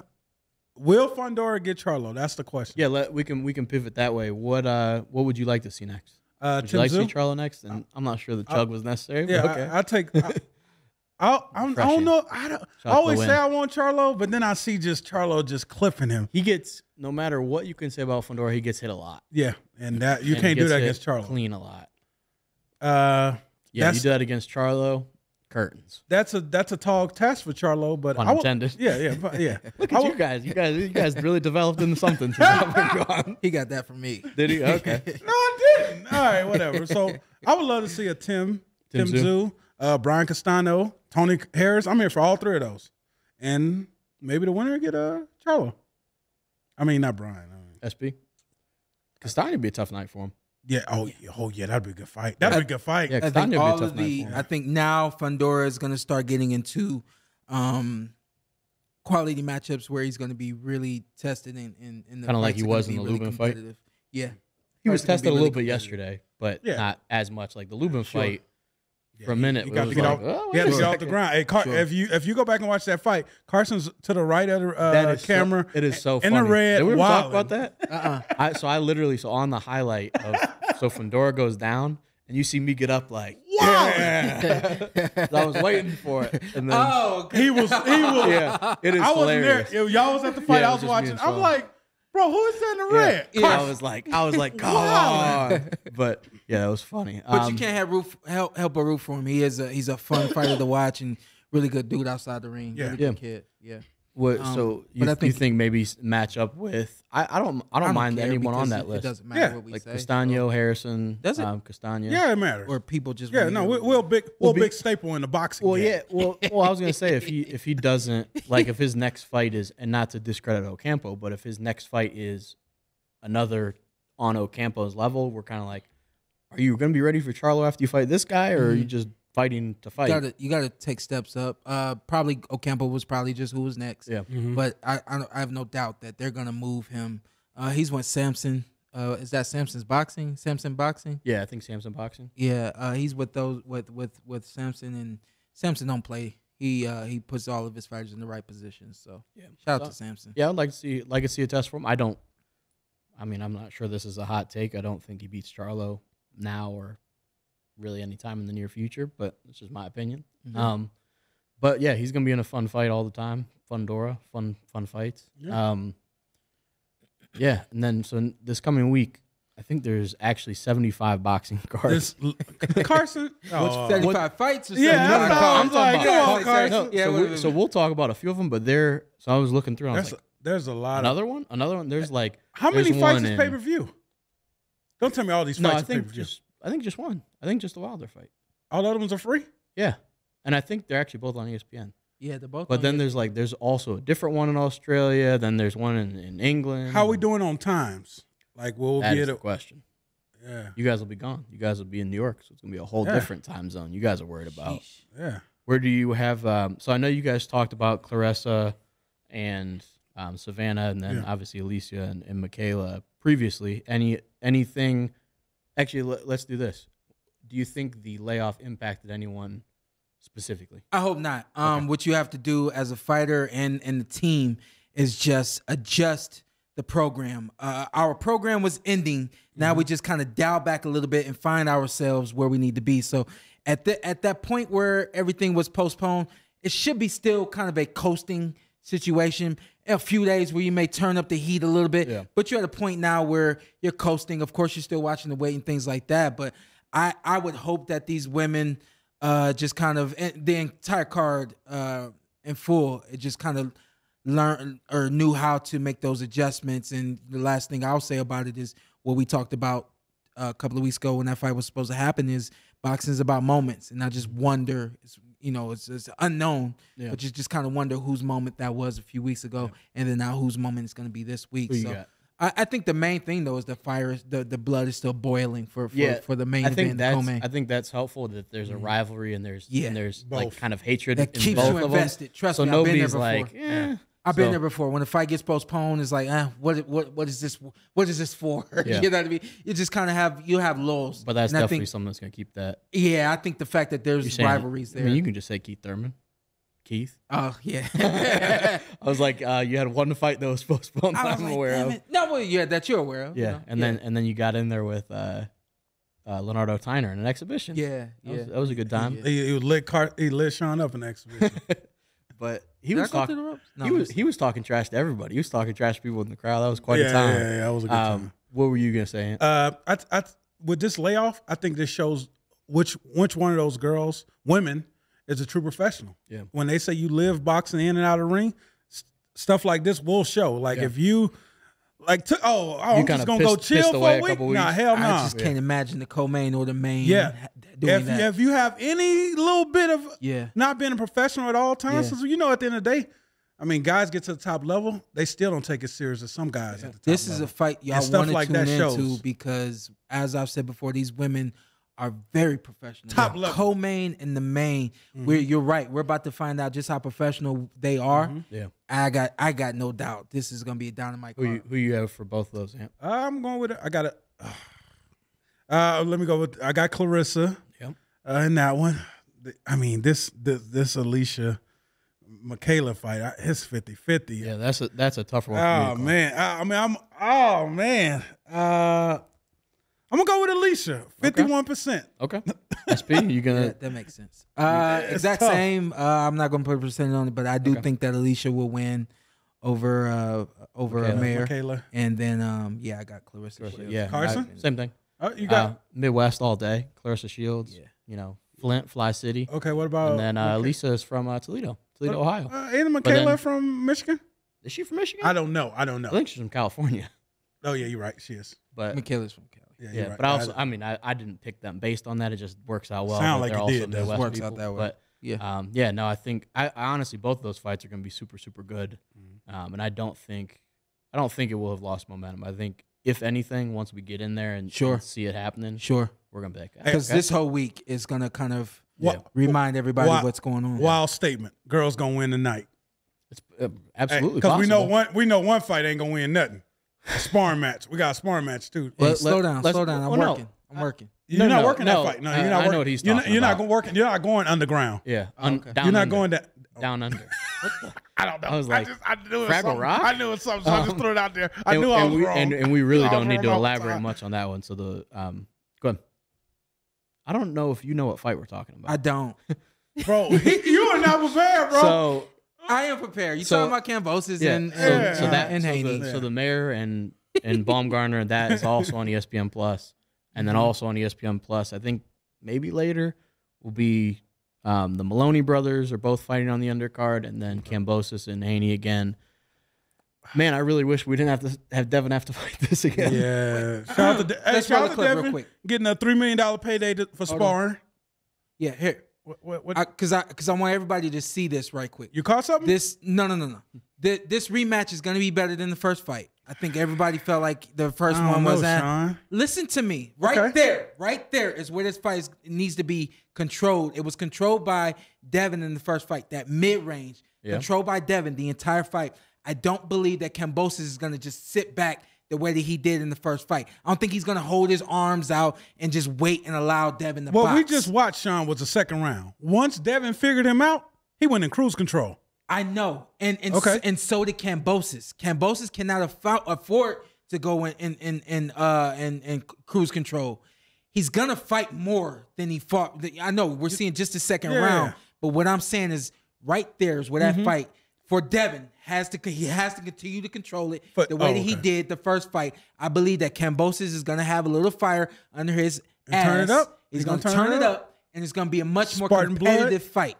will Fundora get Charlo? That's the question. Yeah, let, we can we can pivot that way. What uh what would you like to see next? Uh, Would you like to see Charlo next? And I'm not sure the chug was necessary. Yeah, okay. I, I take. I, *laughs* I, I, I don't know. I, don't, I always say. I want Charlo, but then I see just Charlo just clipping him. he gets no matter what you can say about Fundora, he gets hit a lot. Yeah, and that you And can't do that against Charlo. Clean a lot. Uh, Yeah, you do that against Charlo, curtains. that's a that's a tall task for Charlo, but Pun I would- intended. Yeah, yeah, yeah. *laughs* Look I at you guys. You guys you guys really *laughs* developed into something since I've been gone. He got that from me. Did he? *laughs* Okay. No, I didn't. All right, whatever. So I would love to see a Tim, Tim, Tim Tszyu, uh, Brian Castano, Tony Harris. I'm here for all three of those, and maybe the winner get uh Charlo. I mean, not Brian. I mean, SB. Castano would be a tough night for him. Yeah. Oh, yeah. Oh, yeah. That'd be a good fight. That'd be a good fight. Yeah, I think would be a all of the. for. I think now Fundora is going to start getting into um, quality matchups where he's going to be really tested in in, in the Kinda like he was in be the really Lubin fight? Yeah, He was Fights are gonna tested be a really little bit yesterday, but Yeah. not as much. Like the Lubin Sure. fight Yeah, for a minute. He it got to get like, off. oh, he had to get off the ground. Hey, Car- Sure. if you if you go back and watch that fight, Carson's to the right of the uh, That is so- camera. it is so in funny. the red. Did we ever talk about that? uh-uh. I, so I literally so on the highlight of so Fundora goes down and you see me get up like Yeah. *laughs* I was waiting for it *laughs* and then Oh, okay. he was. He was. yeah it is I wasn't there. Y'all was at the fight. Yeah, I was was watching. I'm like, bro, who is in the Yeah. red? I was like I was like come on but yeah it was funny But Um, you can't have root, help help but root for him. He is a he's a fun fighter to watch and really good dude outside the ring. Yeah. really good Yeah. kid. Yeah. What, um, so you, I you think- think maybe match up with I, I don't I don't, mind anyone on that it, list It doesn't matter Yeah. what we like say. Castano Harrison Does it? um, Castano yeah, it matters. or people just yeah, no, we're, it. we're a big, we're a be- big staple in the boxing. Well, game. yeah. Well, *laughs* well, I was gonna say if he if he doesn't like if his next fight is and not to discredit Ocampo, but if his next fight is another on Ocampo's level, we're kind of like, are you gonna be ready for Charlo after you fight this guy, or are you just fighting to you fight? gotta you gotta take steps up. Uh, probably Ocampo was probably just who was next. Yeah. Mm-hmm. But I, I I have no doubt that they're gonna move him. Uh, he's with Sampson. Uh, is that Sampson's boxing? Sampson boxing? Yeah, I think Sampson boxing. Yeah. Uh, he's with those with with with Sampson and Sampson don't play. He uh he puts all of his fighters in the right positions. So Yeah. shout out to Sampson. Yeah, I'd like to see like to see a test for him. I don't. I mean, I'm not sure this is a hot take. I don't think he beats Charlo now or really any time in the near future, but it's just my opinion. Mhm. Um, but yeah, he's gonna be in a fun fight all the time. Fun Dora, fun fun fights. Yeah. Um, yeah, and then so this coming week, I think there's actually 75 boxing *laughs* cards. This *laughs* Carson. Which oh, seventy five fights or Yeah, 75 that's all. cards? I'm like, Yeah, come on, Carson. No, Yeah, so, we, so we'll talk about a few of them, but there. So I was looking through. And I was That's, like, there's a lot of. another one, another one. There's like How many fights is in- pay per view? Don't tell me all these No, fights I are pay think per view. just I think just one. I think just the Wilder fight. All the other ones are free. Yeah, and I think they're actually both on ESPN. yeah, they're both. But on then your- there's like there's also a different one in Australia. Then there's one in, in England. How are we doing on times? Like, we'll That be is at the a, question. yeah, You guys will be gone. You guys will be in New York, so it's gonna be a whole Yeah. different time zone. You guys are worried about. Sheesh. yeah. Where do you have? Um, so I know you guys talked about Claressa and um, Savannah, and then Yeah. obviously Alicia and, and Mikaela previously. Any anything? Actually, let, let's do this. Do you think the layoff impacted anyone specifically? I hope not. Um, what you have to do as a fighter and and the team is just adjust the program. Uh, our program was ending. Now we just kind of dial back a little bit and find ourselves where we need to be. So at the at that point where everything was postponed, it should be still kind of a coasting situation. A few days where you may turn up the heat a little bit, Yeah. but you're at a point now where you're coasting. Of course, you're still watching the weight and things like that. But I I would hope that these women uh, just kind of the entire card uh, in full. It just kind of learned or knew how to make those adjustments. And the last thing I'll say about it is what we talked about uh, a couple of weeks ago when that fight was supposed to happen. Is boxing is about moments, and I just wonder. You know, it's, it's unknown, Yeah. but you just kind of wonder whose moment that was a few weeks ago, and then now whose moment it's going to be this week. So? I, I think the main thing though is the fire, is- the the blood is still boiling for for, Yeah, for the main I think event. co-main. I think that's helpful that there's a rivalry and there's Yeah. and there's like kind of hatred that in keeps both you of them. invested. Trust So me, I've been there nobody's like, eh. I've been So- there before. When the fight gets postponed, it's like, eh, what, what, what is this? What is this for? *laughs* Yeah. you know what I mean? You just kind of have you have lulls. But that's And definitely think, something that's gonna keep that. yeah. I think the fact that there's saying, rivalries there. I mean, you can just say Keith Thurman. Keith. oh yeah. *laughs* I was like, uh, you had one fight that was postponed I was I'm like, aware of. it. No, well, yeah, that you're aware of. you Yeah, know? and then and then you got in there with uh, uh, Leonardo Tyner in an exhibition. yeah, that, yeah. was, that was a good time. Yeah. He, he lit Car- he lit Sean up in the exhibition. *laughs* But he Did was talking. through the? No, he was he was talking trash to everybody. He was talking trash to people in the crowd. That was quite yeah, a time. yeah, yeah, that was a good time. Um, what were you gonna say? Uh, I, I, with this layoff, I think this shows which which one of those girls, women, is a true professional. Yeah. When they say you live boxing in and out of the ring, s- stuff like this will show. Like Yeah. if you Like, to, oh, oh I'm just gonna go pissed- pissed chill for away a a week. couple Nah, weeks? hell I no. just can't imagine the co-main or the main. Yeah. Ha- doing If that. if you have any little bit of yeah, not being a professional at all times, Yeah. so you know, at the end of the day, I mean, guys get to the top level, they still don't take it serious as some guys at the top this is a fight y'all stuff want to like tune that into shows. because, as I've said before, these women are very professional. Top level. Co-main and the main. Mm-hmm. We're, you're right. We're about to find out just how professional they mm-hmm. are. Yeah. I got I got no doubt this is gonna be a dynamite. Who you, who you have for both of those? Amp? I'm going with it. I got it. Uh, uh, let me go with. I got Claressa Yep. Uh, in that one. I mean, this this, this Alicia Mikaela fight, I- it's 50-50. Yeah, that's a that's a tougher one. For me Oh man, I, I mean, I'm. Oh man, uh, I'm gonna go with Alicia, fifty-one percent. Okay. *laughs* SP, you gonna? Yeah, that makes sense. Uh, it's exact tough. same. Uh, I'm not gonna put a percentage on it, but I do Okay. think that Alicia will win over uh over Mikaela. a Mayer. Mikaela, And then um yeah, I got Claressa. Claressa, Shields. yeah. Carson? I- same thing. oh, you got Uh, Midwest all day. Claressa Shields. Yeah. You know, Flint, Fly City. okay. What about and then uh, okay. Lisa is from uh, Toledo, Toledo, Ohio. Uh, ain't Mikaela then- from Michigan? Is she from Michigan? I don't know. I don't know. I think she's from California. *laughs* Oh yeah, you're right. She is. But Mikaela's from Cali. Yeah, yeah, right. but I also, I mean, I, I didn't pick them based on that. It just works out well. Sound like it also did, does. Midwest Works out that way. But Yeah. um, yeah, no, I think I, I honestly both of those fights are going to be super, super good. Mm-hmm. Um, and I don't think, I don't think it will have lost momentum. I think if anything, once we get in there and, Sure. and see it happening, Sure. We're gonna be like, Because Okay. this whole week is gonna kind of Wa- remind everybody Why- what's going on. Wild statement. Girls gonna win tonight. it's uh, absolutely Because we know one. We know one fight ain't gonna win nothing. A sparring match. We got a sparring match too. Hey, Let- slow down, slow down. I'm well, no. working. I'm working. You're No, not no, working no. that fight. No, I- you're not. I know working. what he's you're not, talking you're not about. going working. You're not going underground. Yeah, un- okay. down you're not under. going that. down under. *laughs* I don't know. I was like, just, I knew it was Fraggle something. Rock? I knew it was something. So I just Um, threw it out there. I and, knew I was we, wrong. And, and we really don't need to elaborate much on that one. So the um, go ahead. I don't know if you know what fight we're talking about. I don't. *laughs* bro, *laughs* you are not prepared, bro. So I am prepared. You So- talking about Kambosos yeah, and, so, and, so uh, that and so Haney. the, so the Mayer and *laughs* and Baumgardner that is also on ESPN Plus, and Mm-hmm. then also on ESPN Plus. I think maybe later will be um, the Maloney brothers are both fighting on the undercard, and then Kambosos and Haney again. Man, I really wish we didn't have to have Devin have to *laughs* fight this again. yeah. Shout out to, De- *gasps* hey, Let's shout roll out the to clip real Devin quick. getting a three million dollar payday to, for Hold on. sparring. yeah, here. What, what, what, Because I because I, want everybody to see this right quick. you caught something? This no no no no. Th- this rematch is gonna be better than the first fight. I think everybody felt like the first I don't one was know, at. Sean. Listen to me. Right Okay. there, right there is where this fight is, needs to be controlled. It was controlled by Devin in the first fight, that mid range, Yeah. controlled by Devin the entire fight. I don't believe that Kambosos is going to just sit back the way that he did in the first fight. I don't think he's going to hold his arms out and just wait and allow Devin to What box. we just watched, Sean, was the second round. Once Devin figured him out, he went in cruise control. I know, and and Okay. and so did Kambosos. Kambosos cannot affo- afford to go in in in, in uh in, in cruise control. He's gonna fight more than he fought. I know we're seeing just the second Yeah. Round, but what I'm saying is right there is where that fight for Devin has to he has to continue to control it But- the way oh, that he okay. did the first fight. I believe that Kambosos is gonna have a little fire under his And ass. turn it up? He's, He's gonna, gonna turn, turn it up. up? and it's gonna be a much more Spartan blood? competitive fight.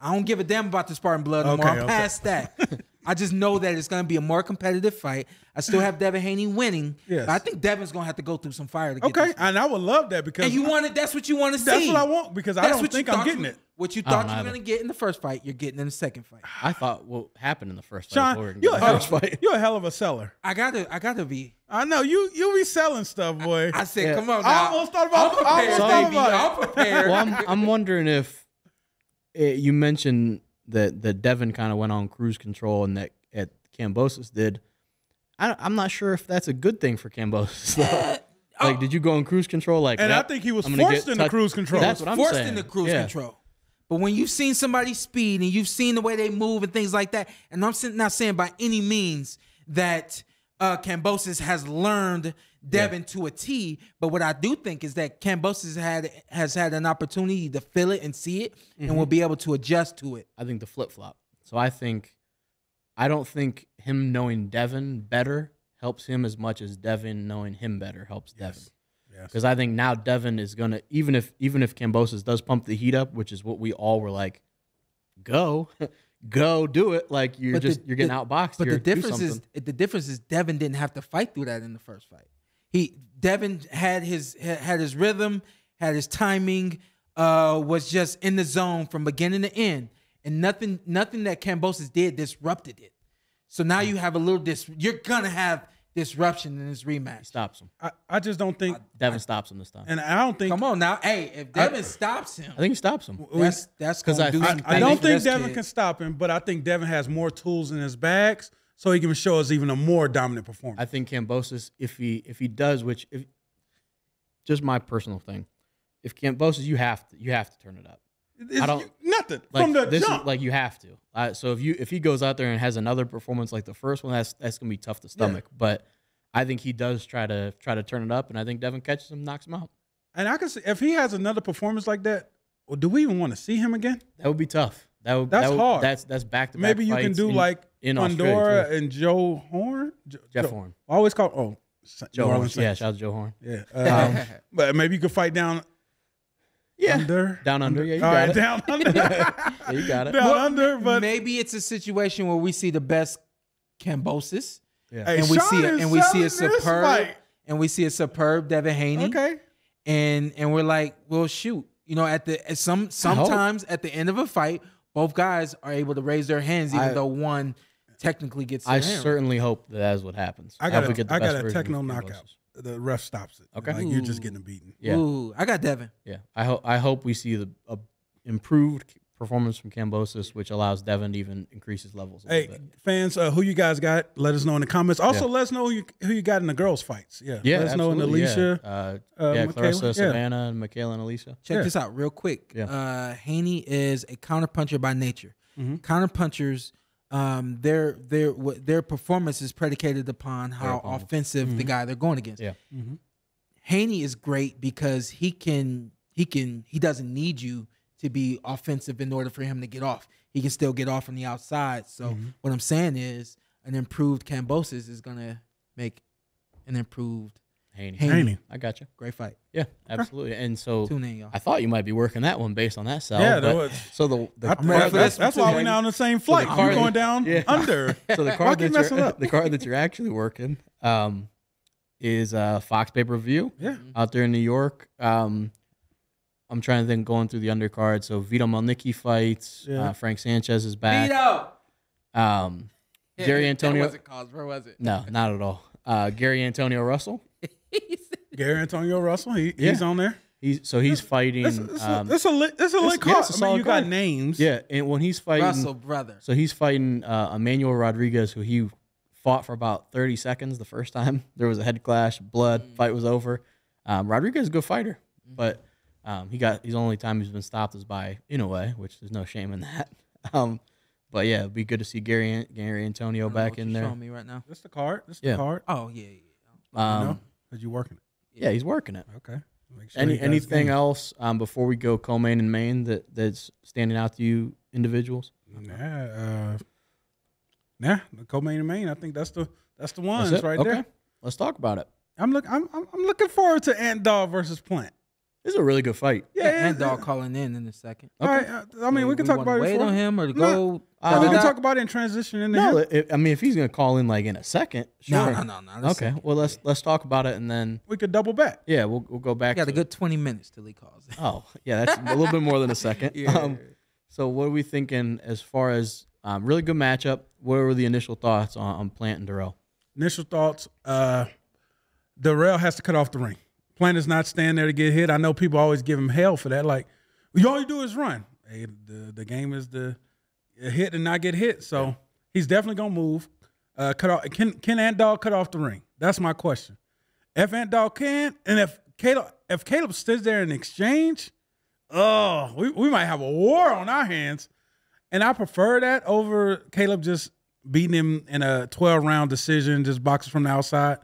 I don't give a damn about the Spartan blood no more. Okay, I'm okay. past that. *laughs* I just know that it's going to be a more competitive fight. I still have Devin Haney winning. Yes. But I think Devin's going to have to go through some fire to get Okay, this. and I would love that because And you want it? That's what you want to see. that's what I want because I don't think I'm getting you- it. What you thought you were going to get in the first fight, you're getting in the second fight. I thought what happened in the first fight. Sean, can you're get a, hell, first fight. you're a hell of a seller. I gotta, I gotta be. I know you. You be selling stuff, boy. I said, Yeah. come on I now. almost thought about- I'm I prepared, almost thought baby. about. I'm prepared. well, I'm I'm wondering if eh, you mentioned that that Devin kind of went on cruise control and that at Kambosos did. I, I'm not sure if that's a good thing for Kambosos. Though. *laughs* like, did you go on cruise control? Like, And I think he was I'm gonna forced into touch- cruise control. That's what I'm saying. forced into cruise Yeah. control. But when you've seen somebody speed and you've seen the way they move and things like that, and I'm not saying by any means that uh, Kambosos has learned Devin to a T, but what I do think is that Kambosos had has had an opportunity to feel it and see it, and mm-hmm. will be able to adjust to it. I think the flip flop. So I think, I don't think him knowing Devin better helps him as much as Devin knowing him better helps Devin. Yes. Because I think now Devin is gonna even if even if Kambosos does pump the heat up, which is what we all were like, go, *laughs* go do it. Like you're But the- just you're getting the- outboxed. But the difference is the difference is Devin didn't have to fight through that in the first fight. He Devin had his had had his rhythm, had his timing, uh, was just in the zone from beginning to end, and nothing nothing that Kambosos did disrupted it. So now you have a little dis. You're gonna have disruption in this rematch. stops him. I, I just don't think, Devin stops him this time. and I don't think. Come on now, hey, if Devin stops him, I think he stops him. that's that's 'Cause gonna I- do I, I don't think Devin kid. can stop him, but I think Devin has more tools in his bags, so he can show us even a more dominant performance. I think Kambosos, if he if he does, which if just my personal thing, if Kambosos, you have to you have to turn it up. It's I don't- nothing Like from the this jump. is like you have to. Uh, so if you if he goes out there and has another performance like the first one, that's that's gonna be tough to stomach. But I think he does try to try to turn it up, and I think Devin catches him, knocks him out. and I can see if he has another performance like that. Well, do we even want to see him again? That would be tough. That would That's that would, hard. That's that's back to back. Maybe you can do like in Australia, Pandora too. and Joe Horn. Jo- Jeff Joe- Horn, I always call oh Joe Horn. Yeah, shout out to Joe Horn. Yeah, um, *laughs* but maybe you could fight down Yeah, under Down under, yeah, you All got right, it. down *laughs* under, yeah, you got it. down under. But maybe it's a situation where we see the best Kambosos. Yeah. hey, and we Sean see a, and we see a superb fight. and we see a superb Devin Haney. Okay, And and we're like, well, shoot. You know, at the at some sometimes at the end of a fight, both guys are able to raise their hands, even I- though one technically gets. I the hammer. certainly hope that that's what happens. I got we a, get the I got a techno Kambosos. knockout. The ref stops it. Okay. like you're just getting beaten. Yeah, Ooh, I got Devin. yeah. I hope I hope we see the a improved performance from Kambosos, which allows Devin to even increase his levels. A Hey, bit. fans, uh, who you guys got? Let us know in the comments. Also, let us know who you, who you got in the girls' fights. Yeah, Yeah, let us know in Alicia. Yeah, uh, uh, yeah Mikaela, Claressa, yeah. Savannah, and Mikaela and Alicia. Check Yeah. this out real quick. Yeah. Uh, Haney is a counterpuncher by nature. Mhm. Counterpunchers, um, their their their performance is predicated upon how offensive the Mhm. guy they're going against. Yeah. Mhm. Haney is great because he can he can he doesn't need you to be offensive in order for him to get off. He can still get off on the outside. So Mhm. what I'm saying is an improved Kambosos is gonna make an improved Haney. Haney. Haney. I got you. Great fight. Yeah, absolutely. And so Tune in, y'all. I thought you might be working that one based on that sell. Yeah, that was- so the, the I- I'm ready that- for that's that's why we're now on the same flight. card- You're going down Yeah. under. *laughs* so the Why card that you're, up? the card that you're actually working um, is uh, Fox pay per view Yeah. out there in New York. Um, I'm trying to think going through the undercard. So Vito Mielnicki fights. Yeah. Uh, Frank Sanchez is back. Vito! Um, Gary Antonio. Wasn't cause, where was it? no, not at all. Uh, Gary Antonio Russell. *laughs* Gary Antonio Russell, he, Yeah. he's on there. He's so he's fighting. It's, it's, um, a, it's a lit, it's a lit card. it's a I mean, solid you got names. yeah, and when he's fighting, Russell, brother. So he's fighting uh, Emmanuel Rodriguez, who he fought for about 30 seconds the first time. There was a head clash, blood, fight was over. Um, Rodriguez is a good fighter, but um, he got his only time he's been stopped is by Inoue, which there's no shame in that. *laughs* Um, but yeah, it'd be good to see Gary Gary Antonio I don't know back in there. Showing me right now. That's the card. That's Yeah. the card. Oh yeah, yeah. yeah. you know, Um, because you're working it. yeah, he's working it. Okay. Make sure Any he got his anything game. else um, before we go co-main and main that that's standing out to you individuals? Nah, uh, nah, the co-main and main. I think that's the that's the ones That's it? right okay. there. Let's talk about it. I'm look. I'm, I'm I'm looking forward to Ant Dog versus Plant. This is a really good fight. Yeah, Yeah, and dog calling in in a second. All right. uh, I mean, So we can talk about it. Wait before. on him or to No. go. Uh, we can talk about it in transition in No, there. it, I mean if he's gonna call in like in a second, No, sure. no, no, no. let's Okay, see. well let's let's talk about it and then We could double back. yeah, we'll we'll go We back. got to, a good twenty minutes till he calls. Oh yeah, that's a little bit more than a second. *laughs* Yeah. Um, so what are we thinking as far as um, really good matchup? What were the initial thoughts on, on Plant and Dirrell? Initial thoughts. Uh, Dirrell has to cut off the ring. Plant is not standing there to get hit. I know people always give him hell for that. Like, you all you do is run. Hey, the the game is the hit and not get hit. So he's definitely gonna move. Uh, cut off. Can can Ant Dog cut off the ring? That's my question. If Ant Dog can, and if Caleb if Caleb sits there in exchange, oh, we, we might have a war on our hands. And I prefer that over Caleb just beating him in a 12 round decision, just boxing from the outside.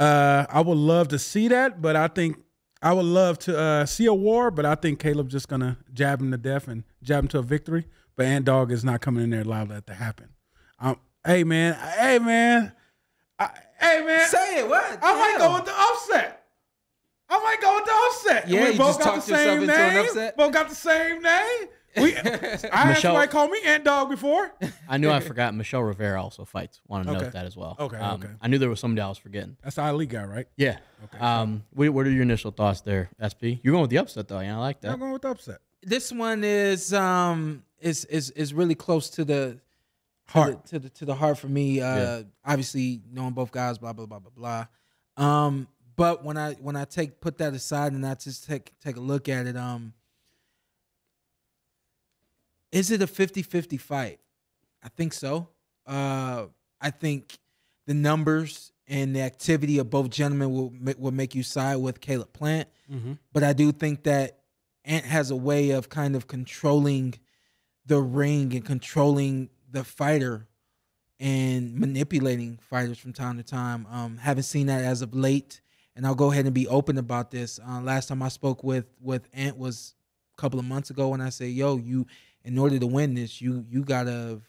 Uh, I would love to see that, but I think I would love to uh, see a war, but I think Caleb's just gonna jab him to death and jab him to a victory. But Ant Dog is not coming in there to allow that to happen. Um, hey man, hey man, I, hey man, Say it. What? I might Hell. go with the offset. I might go with the offset. Yeah, we you both got the same name. upset? Both got the same name. We, *laughs* I had Michelle- somebody call me Ant Dog before. I knew I *laughs* forgot. Michel Rivera also fights. Want to Okay. note that as well. Okay, Um, okay. I knew there was somebody I was forgetting. That's the Ali guy, right? Yeah. Um. What, what are your initial thoughts there, SP? You're going with the upset though. Yeah, I like that. I'm going with the upset. this one is um is is is really close to the Heart. to the to the, to the heart for me. Uh, Yeah. obviously knowing both guys, blah blah blah blah blah. Um, but when I when I take put that aside and I just take take a look at it, um, is it a 50-50 fight? I think so. Uh, I think the numbers and the activity of both gentlemen will will make you side with Caleb Plant. Mhm. But I do think that Ant has a way of kind of controlling the ring and controlling the fighter and manipulating fighters from time to time. Um, haven't seen that as of late, and I'll go ahead and be open about this. Uh, last time I spoke with with Ant was a couple of months ago, and I said, "Yo, you, in order to win this, you you gotta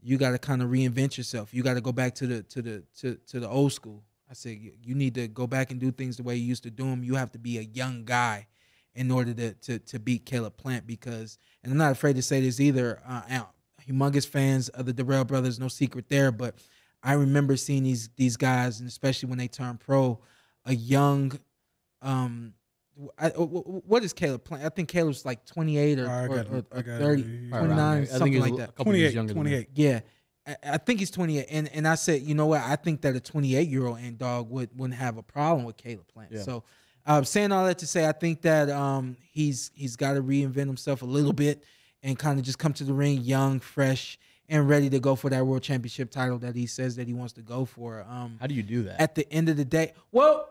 you gotta kind of reinvent yourself. You gotta go back to the to the to to the old school." I said, "You- "You need to go back and do things the way you used to do them. You have to be a young guy." in order to to to beat Caleb Plant because and I'm not afraid to say this either. Uh, humongous fans of the Dirrell brothers, no secret there. But I remember seeing these these guys, and especially when they turn pro, a young, um, I, w- w- what is Caleb Plant? I think Caleb's like 28 or, I or, got it. or, I or got 30, Right Right around 29. I something like that. a 28, younger than me. 28. Yeah. I- I think he's 28, and and I said, you know what? I think that a 28 year old Ant Dog would wouldn't have a problem with Caleb Plant. Yeah. So, uh, saying all that to say, I think that um he's he's got to reinvent himself a little bit and kind of just come to the ring young, fresh, and ready to go for that world championship title that he says that he wants to go for. Um, How do you do that? at the end of the day. Well,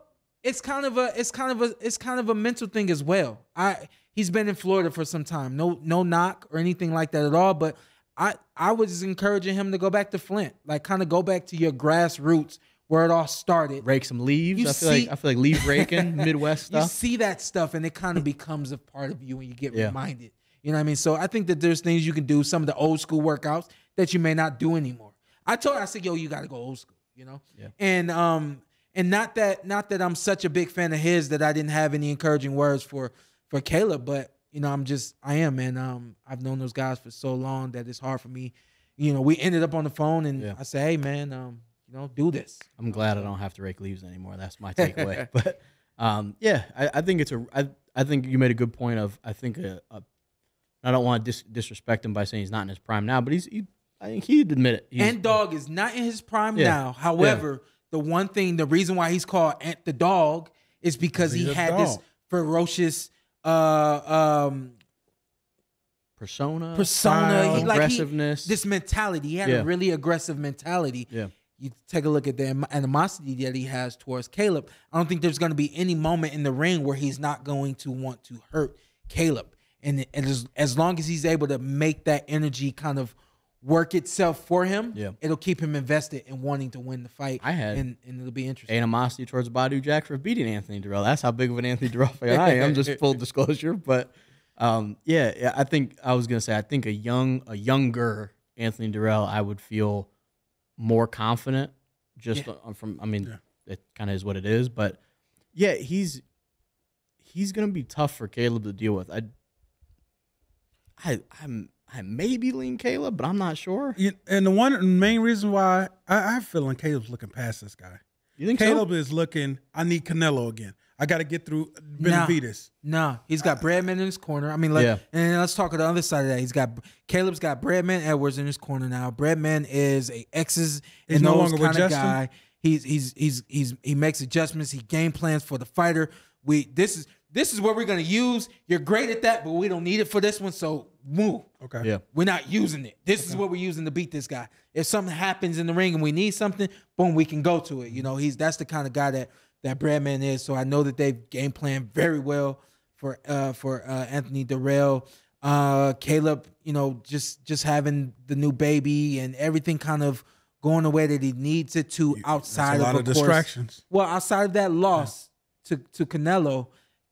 it's kind of a it's kind of a it's kind of a mental thing as well. I he's been in Florida for some time. No no knock or anything like that at all, but I I was encouraging him to go back to Flint. Like kind of go back to your grassroots where it all started. Rake some leaves. You I feel see- like I feel like leaf raking, *laughs* Midwest stuff. You see that stuff and it kind of becomes a part of you when you get Yeah. reminded. You know what I mean? So I think that there's things you can do, some of the old school workouts that you may not do anymore. I told I said, yo, you gotta go old school, you know? Yeah. And um and not that not that I'm such a big fan of his that I didn't have any encouraging words for for Caleb, but you know, I'm just I am, man. Um I've known those guys for so long that it's hard for me. You know, we ended up on the phone and Yeah. I say, Hey man, um, you know, do this. I'm glad I don't have to rake leaves anymore. That's my *laughs* takeaway. but um, yeah, I, I think it's a. I, I think you made a good point of. I think a. a I don't want to dis- disrespect him by saying he's not in his prime now, but he's. He, I think he'd admit it. He's, Ant Dog is not in his prime Yeah. now. However, the one thing, the reason why he's called Ant the Dog is because he He's a had this ferocious uh um persona, persona, Style, he, like he, aggressiveness. this mentality. He had Yeah. a really aggressive mentality. Yeah. You take a look at the animosity that he has towards Caleb. I don't think there's going to be any moment in the ring where he's not going to want to hurt Caleb. And, and as, as long as he's able to make that energy kind of work itself for him, Yeah. it'll keep him invested in wanting to win the fight. I had and, and it'll be interesting. animosity towards Badou Jack for beating Anthony Dirrell. That's how big of an Anthony Dirrell fan I am. Just *laughs* full disclosure, but um, yeah, yeah, I think I was gonna say I think a young, a younger Anthony Dirrell, I would feel more confident. Just Yeah. from, I mean, Yeah. it kind of is what it is, but yeah, he's he's gonna be tough for Caleb to deal with. I, I, I'm. I maybe lean Caleb, but I'm not sure. You- And the one main reason why I, I have a feeling Caleb's looking past this guy. You think Caleb so? is looking. I need Canelo again. I got to get through Nah. Benavides. Nah, he's got Breadman in his corner. I mean, like, Yeah. and let's talk on the other side of that. He's got Caleb's got Breadman Edwards in his corner now. Breadman is a X's He's and no O's longer with kind of Justin? guy. He's he's he's he's he makes adjustments. He game plans for the fighter. We this is this is what we're gonna use. You're great at that, but we don't need it for this one. So move. Okay. Yeah. We're not using it. This is what we're using to beat this guy. If something happens in the ring and we need something, boom, we can go to it. You know, he's that's the kind of guy that that Breadman is. So I know that they've game planned very well for uh for uh Anthony Dirrell. Uh Caleb, you know, just just having the new baby and everything kind of going the way that he needs it to outside That's a lot of, of course- distractions. well, outside of that loss to to Canelo,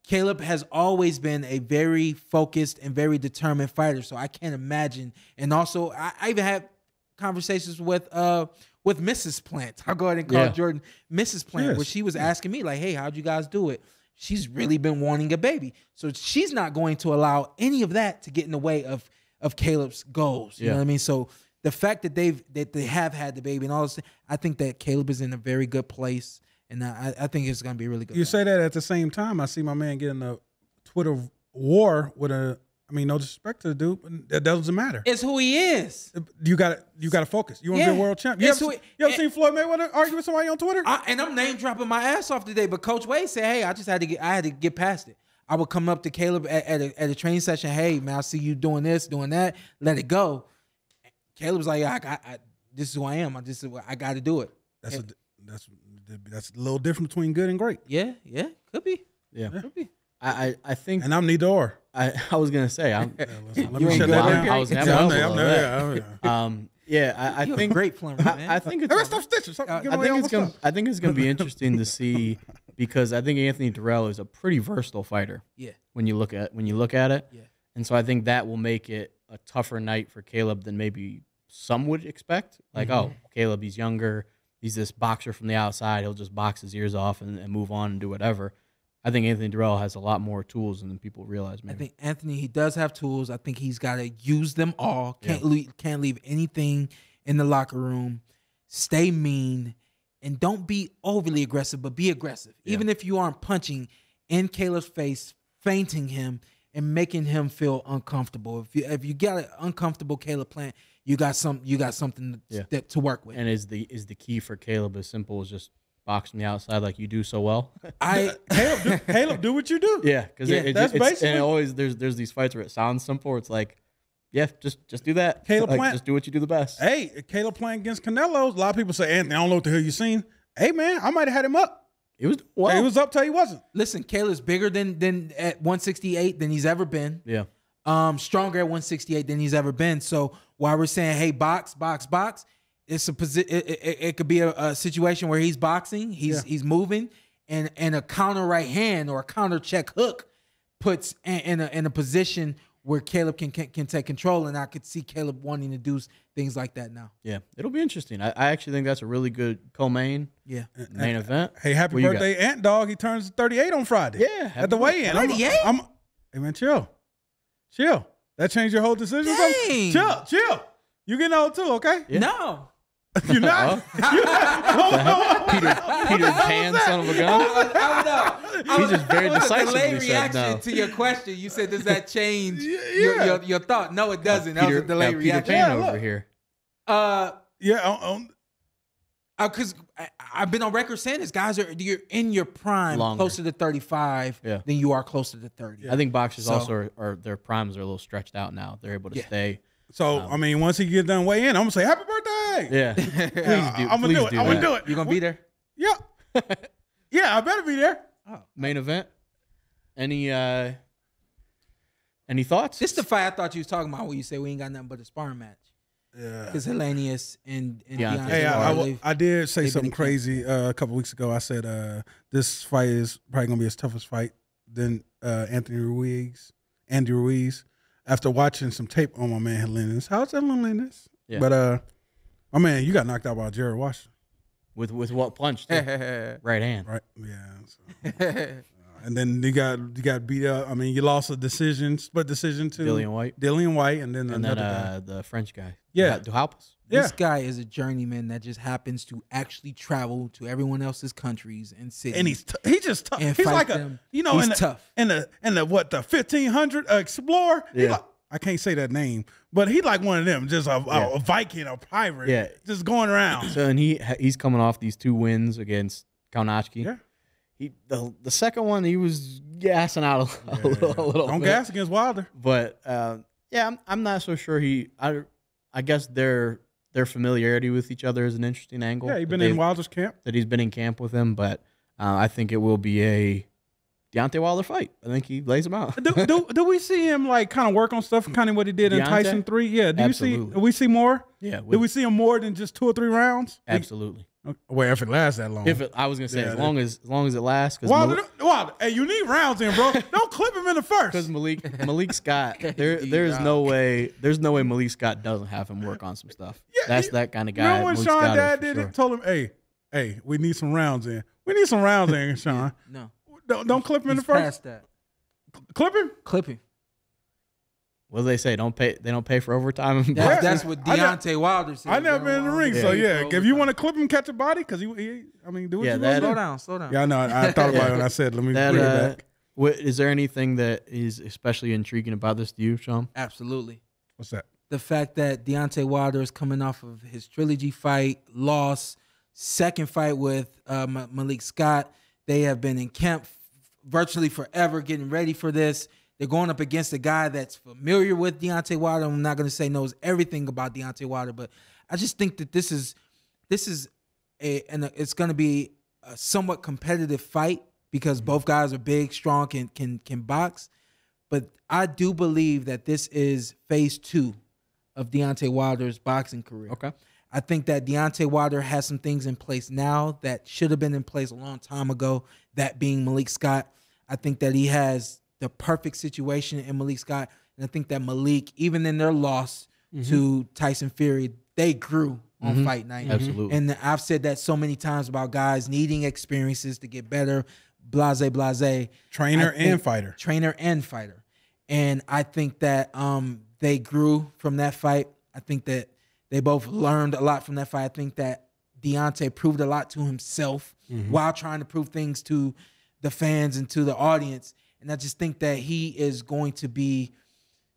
Caleb has always been a very focused and very determined fighter. So I can't imagine. And also, I, I even had conversations with uh with Mrs. Plant. I'll go ahead and call Yeah. Jordan Mrs. Plant, where she was asking me like, "Hey, how'd you guys do it?" she's really been wanting a baby. So she's not going to allow any of that to get in the way of of Caleb's goals. You know what I mean? So the fact that they've that they have had the baby and all this, I think that Caleb is in a very good place, and I, I think it's going to be really good. You for say that at the same time, I see my man getting a Twitter war with a. I mean, no disrespect to the dude, but that doesn't matter. it's who he is. Uh, you got to you got to focus. You want to be a world champ. You It's ever, who- you ever and- seen Floyd Mayweather argue with somebody on Twitter? I, and I'm name dropping my ass off today, but Coach Wade said, "Hey, I just had to get, I had to get past it. I would come up to Caleb at, at, a, at a training session. Hey, man, I see you doing this, doing that. Let it go." Caleb's like, I, I, I "This is who I am. I just, I got to do it." that's a, that's that's a little different between good and great. Yeah, yeah, could be, Yeah. could be. I, I, I think And I'm neither or. I, *laughs* I was gonna say I'm Let *laughs* You me shut that down. I was Yeah, having I'm a there, I'm there, of yeah, I'm um yeah I, I You're think a great plumber, man. I, I think it's Hey, stop stitching. Stop Uh, I think it's gonna stuff. I think it's gonna be interesting to see *laughs* because I think Anthony Dirrell is a pretty versatile fighter Yeah, when you look at when you look at it. Yeah. And so I think that will make it a tougher night for Caleb than maybe some would expect. Like, Mm-hmm. oh, Caleb, he's younger. He's this boxer from the outside. He'll just box his ears off and, and move on and do whatever. I think Anthony Dirrell has a lot more tools than people realize. Man. I think Anthony he does have tools. I think he's got to use them all. Can't Yeah. leave, can't leave anything in the locker room. Stay mean and don't be overly aggressive, but be aggressive. Yeah. Even if you aren't punching in Caleb's face, fainting him and making him feel uncomfortable. If you if you got an uncomfortable Caleb Plant, you got some you got something Yeah. that to work with. and is the is the key for Caleb as simple as just box from the outside like you do so well? *laughs* I Caleb, do, Caleb, do what you do. yeah, because Yeah, it, it, that's it's, and it always there's there's these fights where it sounds simple. Where it's like, yeah, just just do that. Caleb like, Plant- just do what you do the best. Hey, Caleb playing against Canelo. A lot of people say, Anthony, I don't know what the hell you seen. Hey, man, I might have had him up. It was well. Hey, he was up till he wasn't. listen, Caleb's bigger than than at 168 than he's ever been. yeah. Um, stronger at 168 than he's ever been. So while we're saying, hey, box, box, box, it's a position. It, it, it could be a, a situation where he's boxing, he's he's moving, and and a counter right hand or a counter check hook puts in, in a in a position where Caleb can, can can take control, and I could see Caleb wanting to do things like that now. Yeah, it'll be interesting. I, I actually think that's a really good co-main Yeah, main event. Hey, happy What birthday, Ant Dog. He turns 38 on Friday. Yeah, At the happy weigh in. I'm, 38? I'm, hey, man, chill. Chill. That changed your whole decision? or? Dang. Chill, chill. You getting old too, okay? no. *laughs* You're not? *laughs* *laughs* Peter Peter Pan, son of a gun. I don't know. He just very It was a decisively delayed said reaction no. to your question. You said, "Does that change your, yeah. your, your thought?" No, it doesn't. That Peter, was a delayed got Peter reaction. Pan Yeah, over here. Uh, yeah. On, on, because I, I've been on record saying this, guys are you're in your prime Longer. closer to 35 Yeah. than you are closer to 30. I think boxers So- also are, are their primes are a little stretched out now. They're able to Yeah. stay. so, I mean, once he get done weigh in, I'm going to say, happy birthday. Yeah, *laughs* please do. I'm going to please do it. do I'm going to do it. You gonna be there? Yeah. *laughs* yeah, I better be there. Main event. Any uh any thoughts? This is the fight I thought you was talking about when you say we ain't got nothing but a sparring match. Yeah. Because Helenius and, and Deontay. Deontay Hey, I, I, I did say something crazy uh, a couple weeks ago. I said uh, this fight is probably gonna be his toughest fight than uh, Anthony Ruiz, Andy Ruiz. After watching some tape on my man Helenius, how's that Helenius? Yeah. But uh, my man, you got knocked out by Gerald Washington, with with what punch? *laughs* right hand. right? Yeah. so- *laughs* and then you got you got beat up. I mean, you lost a decision, split decision to Dillian Whyte. Dillian Whyte, and then And then another uh, the French guy. Yeah. Duhaupas. Yeah. This guy is a journeyman that just happens to actually travel to everyone else's countries and cities. And he's t- he just tough. And He's fight like a you know He's in the, tough. in the in the what the fifteen hundred uh, Explorer. Yeah. like- I can't say that name, but he like one of them, just a, a- Yeah. a, Viking, a pirate, Yeah. just going around. So and he he's coming off these two wins against Kownacki. Yeah. He the the second one he was gassing out a, *laughs* a little, a little Don't bit. gas against Wilder. But uh, yeah, I'm, I'm not so sure he. I I guess their their familiarity with each other is an interesting angle. Yeah, he's been in Wilder's camp. that he's been in camp with him, but uh, I think it will be a Deontay Wilder fight. I think he lays him out. do, do, *laughs* do we see him like kind of work on stuff, kind of what he did in Tyson three? Yeah. Do you see? Absolutely. Do we see more? yeah, Do we see him more than just two or three rounds? absolutely. Okay. Well, if it lasts that long. If it, I was gonna say Yeah, as long as as long as it lasts, because Wilder, Wilder, hey, you need rounds in, bro. *laughs* Don't clip him in the first. because Malik Malik Scott, *laughs* there there's no way there's no way Malik Scott doesn't have him work on some stuff. Yeah, That's you- that kind of guy. You know when Malik Sean Scott is Dad did sure. it? Told him, hey, hey, we need some rounds in. We need some rounds in, *laughs* Sean. no. Don't, don't clip him in the first. past that. Clip him. Clipping. What do they say? Don't pay. They don't pay for overtime. in That's, that's what I know- Deontay Wilder said. I never been in the ring, so Yeah. yeah. If you want to clip him, catch a body, because he, he, I mean, do what Yeah, you that- want to slow down, slow down. Yeah, I know. I, I thought about it and I said, let me That, bring uh, it back. What, is there anything that is especially intriguing about this to you, Sean? Absolutely. What's that? the fact that Deontay Wilder is coming off of his trilogy fight, loss, second fight with uh, Ma- Malik Scott. They have been in camp f- virtually forever, getting ready for this. They're going up against a guy that's familiar with Deontay Wilder. I'm not going to say knows everything about Deontay Wilder, but I just think that this is this is a and it's going to be a somewhat competitive fight because mm-hmm. both guys are big, strong, can can can box. But I do believe that this is phase two of Deontay Wilder's boxing career. Okay. I think that Deontay Wilder has some things in place now that should have been in place a long time ago. That being Malik Scott. I think that he has the perfect situation in Malik Scott, and I think that Malik, even in their loss mm-hmm. to Tyson Fury, they grew on mm-hmm. fight night. Absolutely. And I've said that so many times about guys needing experiences to get better. Blase, blase Trainer think- and fighter. trainer and fighter. And I think that um, they grew from that fight. I think that they both learned a lot from that fight. I think that Deontay proved a lot to himself mm-hmm. while trying to prove things to the fans and to the audience. And I just think that he is going to be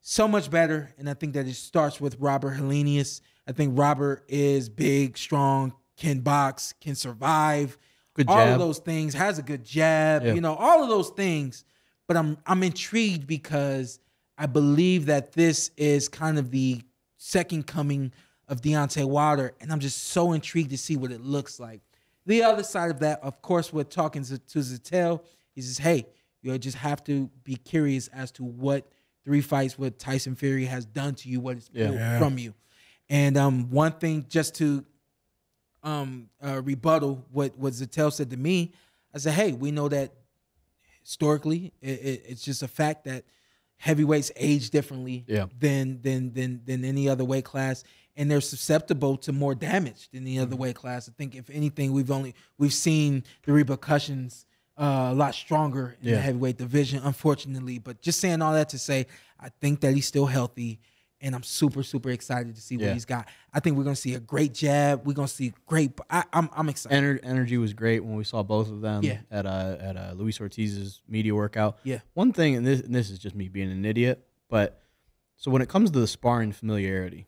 so much better. And I think that it starts with Robert Helenius. I think Robert is big, strong, can box, can survive. Good all jab. of those things has a good jab. Yeah. You know, all of those things. But I'm I'm intrigued because I believe that this is kind of the second coming of Deontay Wilder, and I'm just so intrigued to see what it looks like. The other side of that, of course, we're talking to, to Zittel. He says, "Hey, you just have to be curious as to what three fights with Tyson Fury has done to you, what it's Yeah. pulled Yeah. from you." And um, one thing, just to um, uh, rebuttal what what Zittel said to me, I said, "Hey, we know that historically, it, it, it's just a fact that heavyweights age differently Yeah. than than than than any other weight class, and they're susceptible to more damage than any other weight class. I think if anything, we've only we've seen the repercussions uh, a lot stronger in Yeah. the heavyweight division, unfortunately. But just saying all that to say, I think that he's still healthy. And I'm super, super excited to see what Yeah. he's got. I think we're gonna see a great jab. We're gonna see great. I, I'm, I'm excited. Ener- energy was great when we saw both of them Yeah. at uh, at uh, Luis Ortiz's media workout. Yeah. One thing, and this and this is just me being an idiot, but so when it comes to the sparring familiarity,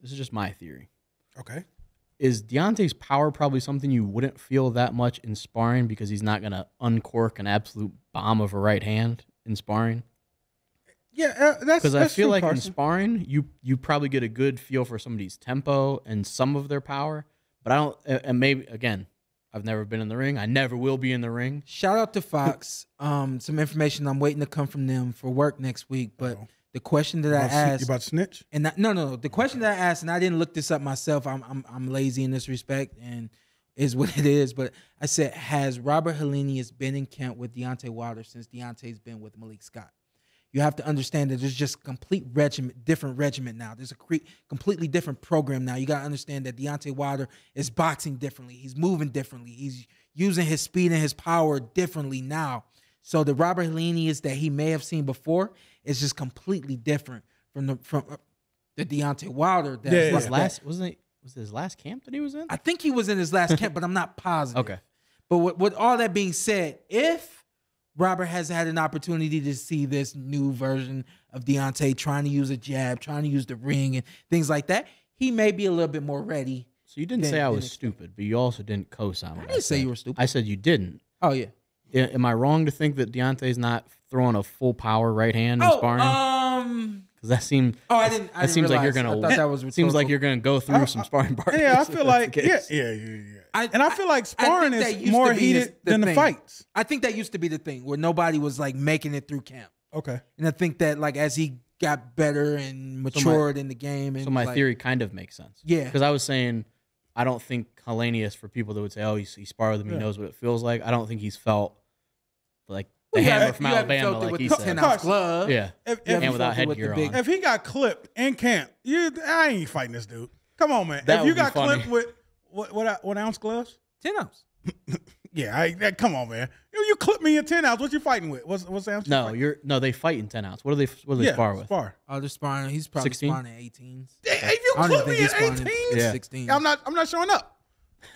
this is just my theory. Okay. Is Deontay's power probably something you wouldn't feel that much in sparring because he's not gonna uncork an absolute bomb of a right hand in sparring? Yeah, uh, that's Because I feel like in sparring, you you probably get a good feel for somebody's tempo and some of their power. But I don't, and- maybe again, I've never been in the ring. I never will be in the ring. Shout out to Fox. Um, some information I'm waiting to come from them for work next week. But Uh-oh. The question that I you asked, about snitch? and no, no, no, the question that I asked, and I didn't look this up myself. I'm, I'm, I'm lazy in this respect, and is *laughs* what it is. But I said, has Robert Helenius been in camp with Deontay Wilder since Deontay's been with Malik Scott? You have to understand that there's just complete regiment, different regiment now. There's a cre- completely different program now. You got to understand that Deontay Wilder is boxing differently. He's moving differently. He's using his speed and his power differently now. So the Robert Helenius that he may have seen before is just completely different from the from uh, the Deontay Wilder. That Yeah, yeah, His yeah. last wasn't it? Was it his last camp that he was in? I think he was in his last camp, but I'm not *laughs* positive. Okay. But with, with all that being said, if Robert has had an opportunity to see this new version of Deontay trying to use a jab, trying to use the ring and things like that, he may be a little bit more ready. So you didn't Then- say I was stupid, but you also didn't co-sign. I, didn't say said. you were stupid. I said you didn't. Oh yeah. I- Am I wrong to think that Deontay's not throwing a full power right hand in Oh, sparring? um. Because that seemed. Oh, I didn't. I That didn't seems like you're gonna. I that was *laughs* seems like you're gonna go through I- some sparring partners. Yeah, I feel like yeah, yeah, yeah, yeah. I- and I feel like sparring think that is used more heated the- the than the fights. I think that used to be the thing where nobody was like making it through camp, Okay. and I think that like as he got better and matured in the game, and So my like, theory kind of makes sense. Yeah. Because I was saying, I don't think Helenius, for people that would say, oh, he, he sparred with him, Yeah. he knows what it feels like. I don't think he's felt like the hammer haven't- from you haven't Alabama, like with he the said. Ten ounce glove. Yeah. If, if, haven't And without felt with headgear on. if he got clipped in camp, you I ain't fighting this dude. Come on, man. That if you would be got funny. clipped with what what uh, what ounce gloves? 10 ounce. *laughs* Yeah, I, that, come on, man. You, you clip me in ten ounce, what you fighting with? What's what's the ounce? you No, you're no. They fight in ten ounce. What are they? What do they yeah, spar with? Spar. Oh, they're sparring. He's probably 16? sparring at eighteens. If you clip me at eighteen, Yeah. 16. I'm not. I'm not showing up.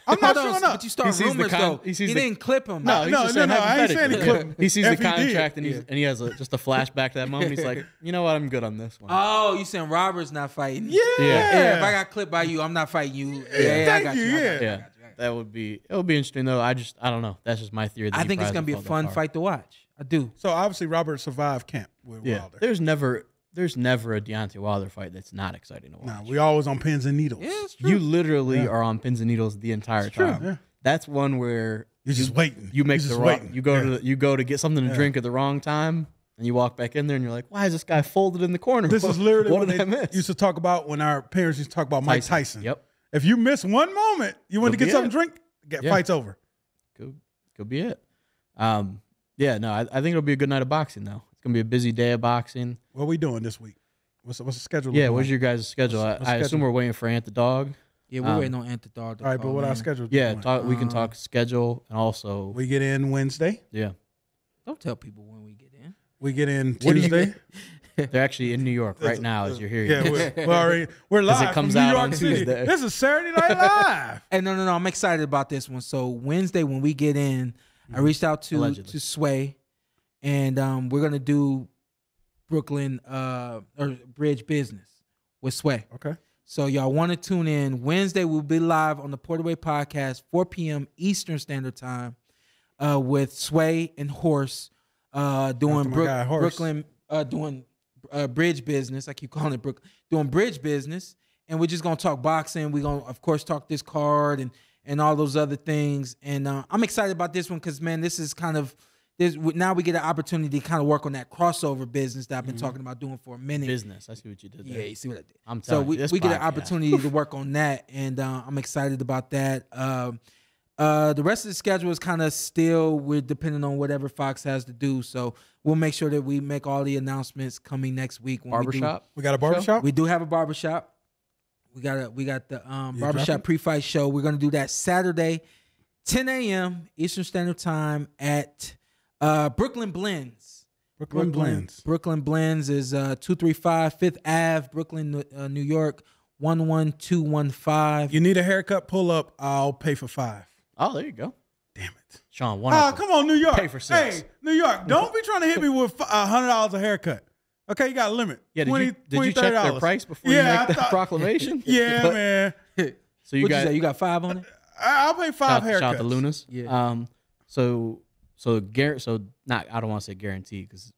I'm not Hold showing up. But you start He rumors con- though. he He, the- didn't clip him. No, he's no, just no, saying no, I ain't saying he hypothetically. clip- He sees if the contract and he's and he has a, just a flashback to that moment. He's like, *laughs* you know what? I'm good on this one. Oh, you saying Robert's not fighting? yeah. Yeah. Yeah, if I got clipped by you, I'm not fighting you. Yeah, yeah, I thank got you, you. Yeah. I got you, I that would be. It would be interesting though. I just, I don't know. That's just my theory. That I think it's gonna be a fun far. fight to watch. I do. So obviously Robert survived camp with Yeah, Wilder. there's never, there's never a Deontay Wilder fight that's not exciting to watch. Nah, we always on pins and needles. Yeah, it's true. You literally Yeah. are on pins and needles the entire true, time. yeah. That's one where You're just waiting. you make You're the wrong. waiting. You go Yeah. to the, you go to get something to Yeah. drink at the wrong time, and you walk back in there, and you're like, "Why is this guy folded in the corner? This is literally what what did they I miss?" used to talk about when our parents used to talk about Mike Tyson. Yep, If you miss one moment, you want to get something it. to drink, get Yeah. fights over. could could be it. Um, yeah, no, I, I think it'll be a good night of boxing though. It's gonna be a busy day of boxing. What are we doing this week? What's the, what's the schedule? Yeah, what's like? your guys' schedule? What's- what's I, I assume we're waiting for Ant the dog. Yeah, we're Um, waiting on Antidog. All right, but what our schedule? Yeah, looking like? we can Uh, talk schedule and also We get in Wednesday. yeah. Don't tell people when we get in. We get in What Tuesday. *laughs* They're actually in New York right now as you're hearing. Yeah, we're, we're already *laughs* we're 'Cause it comes from New out York on City. Tuesday. This is Saturday Night *laughs* Live. Hey, no, no, no. I'm excited about this one. So Wednesday when we get in, I reached out to Allegedly. to Sway, and um, we're gonna do Brooklyn uh or Bridge Business with Sway. Okay. So y'all want to tune in Wednesday? We'll be live on the PorterWay Podcast, 4 p.m. Eastern Standard Time, uh, with Sway and Horse, uh, doing Brook- guy, Horse. Brooklyn, uh, doing uh, Bridge Business. I keep calling it Brooklyn doing Bridge Business, and we're just gonna talk boxing. We're gonna, of course, talk this card and and all those other things. And uh, I'm excited about this one because man, this is kind of this. Now we get an opportunity to kind of work on that crossover business that I've been talking about doing for a minute. business. I see what you did there. Yeah, you see what I did. I'm So telling we, you, we get an podcast- opportunity to work on that, and uh, I'm excited about that. Um, uh, the rest of the schedule is kind of still we're depending on whatever Fox has to do. So we'll make sure that we make all the announcements coming next week. When Barbershop. We got a barbershop. We do, we do have a barbershop. We got a we got the um, You barbershop dropping? pre-fight show. We're gonna do that Saturday, 10 a.m. Eastern Standard Time at uh, Brooklyn Blends. Brooklyn Blends. Brooklyn Blends is uh 235 Fifth Ave, Brooklyn, uh, New York, 11215. You need a haircut? Pull up. I'll pay for five. Oh, there you go, Damn it. Sean. One. Ah, come on, New York. Pay for six. Hey, New York. *laughs* Don't be trying to hit me with a hundred dollars a haircut. Okay, you got a limit. Yeah, did 20, you did 20, you check their price before Yeah, you I make that thought- proclamation? *laughs* Yeah, But- *laughs* man. So you What you guys, say? You got five on it? I- I'll pay five shout, haircuts. shout out to Lunas. Yeah. Um. So so gar- so not I don't want to say guarantee because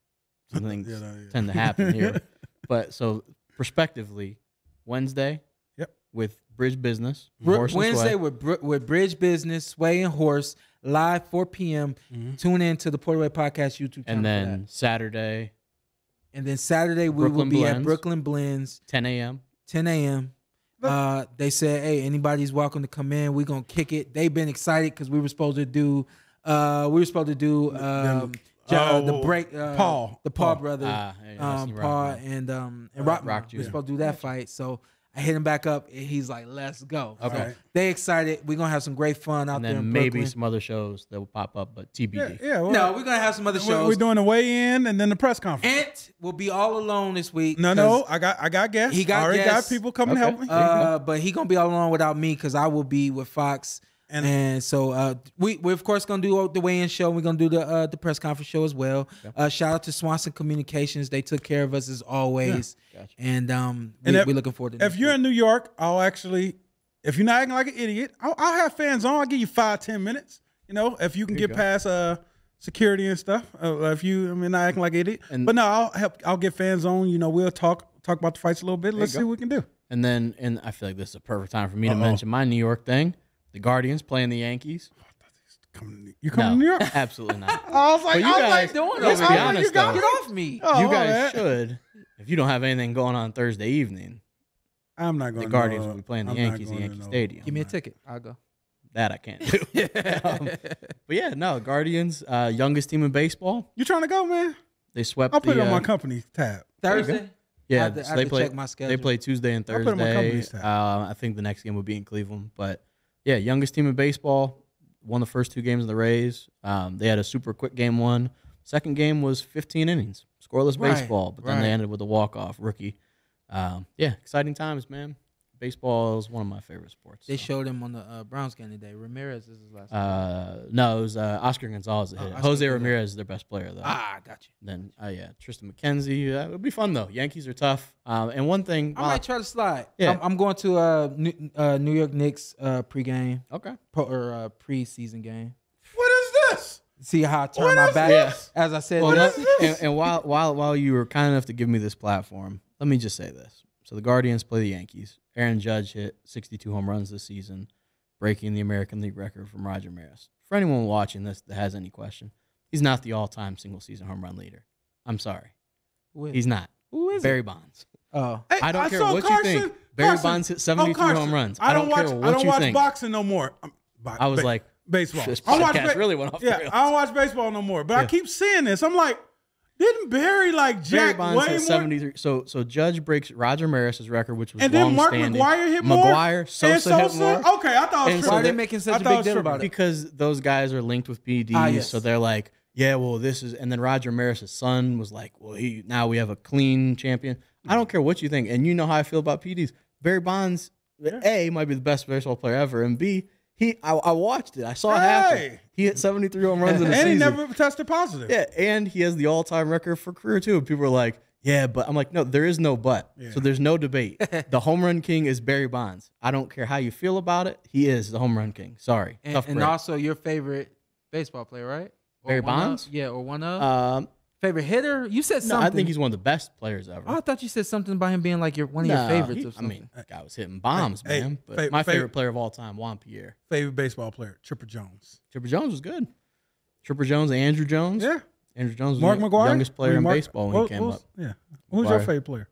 some *laughs* things Yeah, no, yeah. tend to happen here, *laughs* but so prospectively, Wednesday. Yep. With Bridge Business. Br- Horse Wednesday with Br- with Bridge Business, Sway and Horse, live 4 p.m. Tune in to the PorterWay Podcast YouTube channel. and then. Saturday, and then Saturday we will Brooklyn be at Brooklyn Blends, 10 a.m. 10 a.m. Uh, they said, "Hey, anybody's welcome to come in. We're gonna kick it." They've been excited because we were supposed to do, uh, we were supposed to do um, Ja- Oh, the break, uh, Paul. the Paul, Paul. brothers, Ah, yeah, um, Paul Rockman. and um and Uh, Rock, Rock We were supposed to do that fight, so I hit him back up, and he's like, "Let's go." Okay. So they excited. We're gonna have some great fun out and there then in maybe Brooklyn. some other shows that will pop up, but Yeah, TBD. yeah. well, no, we're gonna have some other shows. we're doing a weigh in and then the press conference. Ant will be all alone this week. No, no, I got I got guests. He got I already guests. got people coming to Okay. help me. Uh, but he gonna be all alone without me because I will be with Fox. And- And, so uh, we we of course gonna do the weigh-in show. We're gonna do the uh, the press conference show as well. Uh, shout out to Swanson Communications. They took care of us as always. Gotcha. And um, we, we're looking forward to. if you're week. in New York, I'll actually, if you're not acting like an idiot, I'll, I'll have fans on. I'll give you five, ten minutes. You know, if you can get past uh security and stuff. Uh, if you, I mean, not acting like an idiot. And- but no, I'll help. I'll get fans on. You know, we'll talk talk about the fights a little bit. Let's see what we can do. And then, and I feel like this is a perfect time for me to Uh-oh. mention my New York thing. The Guardians playing the Yankees. Come, you coming No, to New York? absolutely not. *laughs* I was like, But you I was guys- like, doing I over was here? like, Be honest, you got though. get off me. Oh, you guys bad. should, if you don't have anything going on Thursday evening, I'm not going. the Guardians will be playing the Yankees at Yankee Stadium. Give me a ticket. I'll go. That I can't do. *laughs* Um, but yeah, no, Guardians, uh, youngest team in baseball. You trying to go, man? They swept. I'll put the, it on my uh, company tab. Thursday. I Yeah, have to- I have they to play. check my They play Tuesday and I'll put it on my Thursday. company's tab. Uh, I think the next game will be in Cleveland. But yeah, youngest team in baseball. won the first two games of the Rays. Um, they had a super quick game one. Second game was 15 innings, scoreless Right, baseball, but then they ended with a walk off rookie. Um, yeah, exciting times, man. Baseball is one of my favorite sports. They so. showed him on the uh, Browns game today. Ramirez is his last. name. Uh, no, it was uh, Oscar Gonzalez that Oh, hit. Oscar Jose Ramirez is their best player though. ah, got you. Then, uh, yeah, Triston McKenzie. Uh, it'll be fun though. Yankees are tough. Um, and one thing, I while- might try to slide. Yeah. I'm, I'm going to uh, New, uh, New York Knicks uh, pregame okay, pro, or uh, preseason game. What is this? See how I turn What my back. this? As I said, Well, this- and, and while while while you were kind enough to give me this platform, let me just say this: so the Guardians play the Yankees. Aaron Judge hit 62 home runs this season, breaking the American League record from Roger Maris. For anyone watching this that has any question, he's not the all-time single-season home run leader. I'm sorry, who is, he's not. who is Barry it? Bonds. Oh, Hey, I don't care saw what you think. Barry Carson- Bonds hit 73 Carson. home runs. I don't, watch. care I don't you watch think. boxing no more. Bo- I was ba- like, baseball. this I don't watch podcast ba- really went off the Yeah, rails. I don't watch baseball no more. But I keep seeing this. I'm like, didn't Barry like Barry Jack Bonds way more? 73. So so Judge breaks Roger Maris's record, which was and then Mark long-standing. McGwire hit more. McGwire, and Sosa, hit more. Okay, I thought it And was so why are tripping. they they're- making I such a thought big it was deal tripping. about it? because those guys are linked with PEDs. Ah, yes. So they're like, yeah, well, this is, and then Roger Maris' son was like, well, he now we have a clean champion. I don't care what you think, and you know how I feel about PEDs. Barry Bonds, a might be the best baseball player ever, and b he, I, I watched it, I saw it happen. Hey. He hit 73 home runs in a season. and he never tested positive. Yeah, and he has the all-time record for career too. People are like, "Yeah, but I'm like, no, there is no but. Yeah. So there's no debate. *laughs* the home run king is Barry Bonds. I don't care how you feel about it. He is the home run king. Sorry, and, tough and also your favorite baseball player, right? Or Barry one of- Bonds? yeah, or one of Um, favorite hitter. You said no, something. I think he's one of the best players ever. Oh, I thought you said something about him being like your one of No, your favorites. he- or I something. mean, guy was hitting bombs, Hey, man. But fa- my fa- favorite player of all time, Juan Pierre. Favorite baseball player, Chipper Jones. Chipper Jones was good. Chipper Jones, and Andruw Jones. Yeah, Andruw Jones was Mark the McGwire, youngest player I in baseball when what- he came what was- up. Yeah, who's your McGwire. favorite player?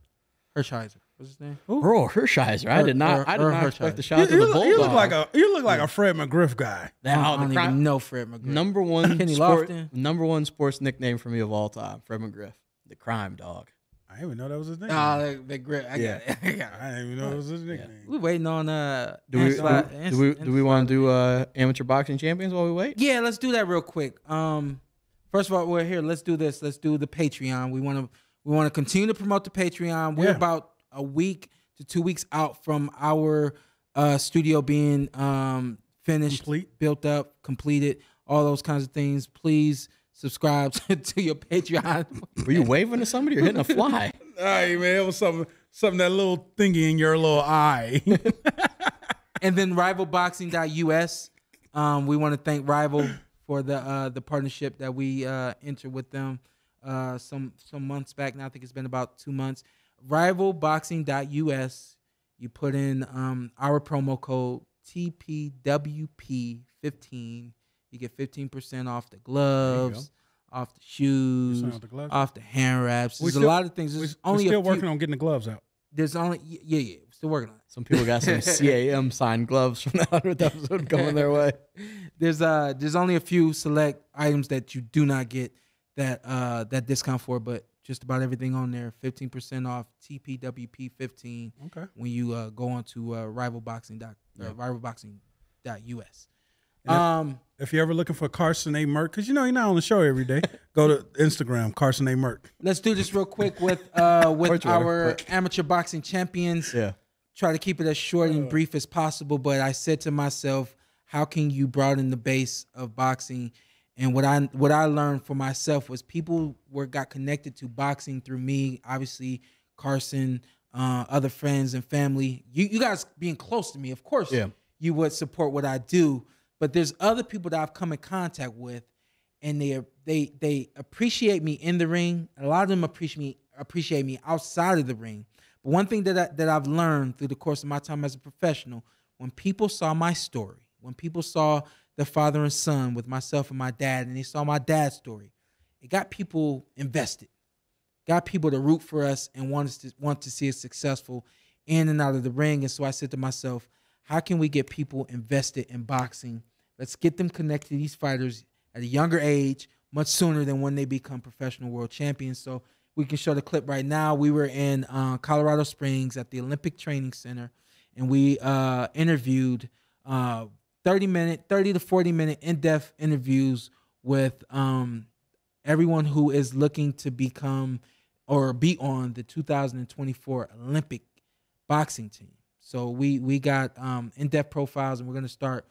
Hershiser. What's his name? Orel Hershiser. I did not. or- I did or not Hershiser. expect the You, shot to you the look, bulldog. you look like a you look like a Fred McGriff guy. I don't, Now, I don't even know Fred McGriff. Number *laughs* one Kenny sport, Lofton? number one sports nickname for me of all time, Fred McGriff, the crime dog. I didn't even know that was his name. Ah, the, the grip. I Yeah. got it. *laughs* I got it. I didn't even know that was his nickname. We waiting on uh. Do we Angela- do, do we do we want to do uh, amateur boxing champions while we wait? Yeah, let's do that real quick. Um, first of all, we're here. Let's do this. Let's do the Patreon. We want to we want to continue to promote the Patreon. We're Yeah. about a week to two weeks out from our uh, studio being um, finished, Complete. built up, completed, all those kinds of things. Please subscribe *laughs* to your Patreon. Were you waving to somebody or hitting a fly? *laughs* All right, man. It was something, something that little thingy in your little eye. *laughs* and then rivalboxing.us. Um, we want to thank Rival for the uh, the partnership that we uh, entered with them uh, some some months back. Now I think it's been about two months. Rivalboxing.us. You put in um, our promo code TPWP15. You get 15% off the gloves, off the shoes, off the gloves? off the hand wraps. There's still- a lot of things. we, There's we're only still a few, working on getting the gloves out. There's only yeah yeah. Still working on it. Some people got some *laughs* CAM signed gloves from the hundredth episode coming their way. *laughs* there's uh there's only a few select items that you do not get that uh that discount for, but just about everything on there, fifteen percent off TPWP fifteen Okay. when you uh go on to uh rivalboxing uh, rivalboxing.us. And if- Um If you're ever looking for Carson A. Merk, because you know you're not on the show every day, *laughs* go to Instagram, Carson A. Merk. let's do this real quick with uh *laughs* with our amateur boxing champions. Yeah. try to keep it as short and brief as possible. But I said to myself, how can you broaden the base of boxing? And what I what I learned for myself was people were got connected to boxing through me, obviously Carson, uh, other friends and family. You you guys being close to me, of course, Yeah. you would support what I do. But there's other people that I've come in contact with, and they they they appreciate me in the ring. A lot of them appreciate me appreciate me outside of the ring. But one thing that I, that I've learned through the course of my time as a professional, when people saw my story, when people saw the father and son with myself and my dad, and they saw my dad's story, it got people invested, got people to root for us and want us to want to see us successful in and out of the ring. And so I said to myself, how can we get people invested in boxing? Let's get them connected to these fighters at a younger age, much sooner than when they become professional world champions. So we can show the clip right now. We were in uh, Colorado Springs at the Olympic Training Center, and we uh, interviewed uh, 30 minute, 30 to 40 minute in-depth interviews with um everyone who is looking to become or be on the 2024 Olympic boxing team. So we we got um in-depth profiles and we're gonna start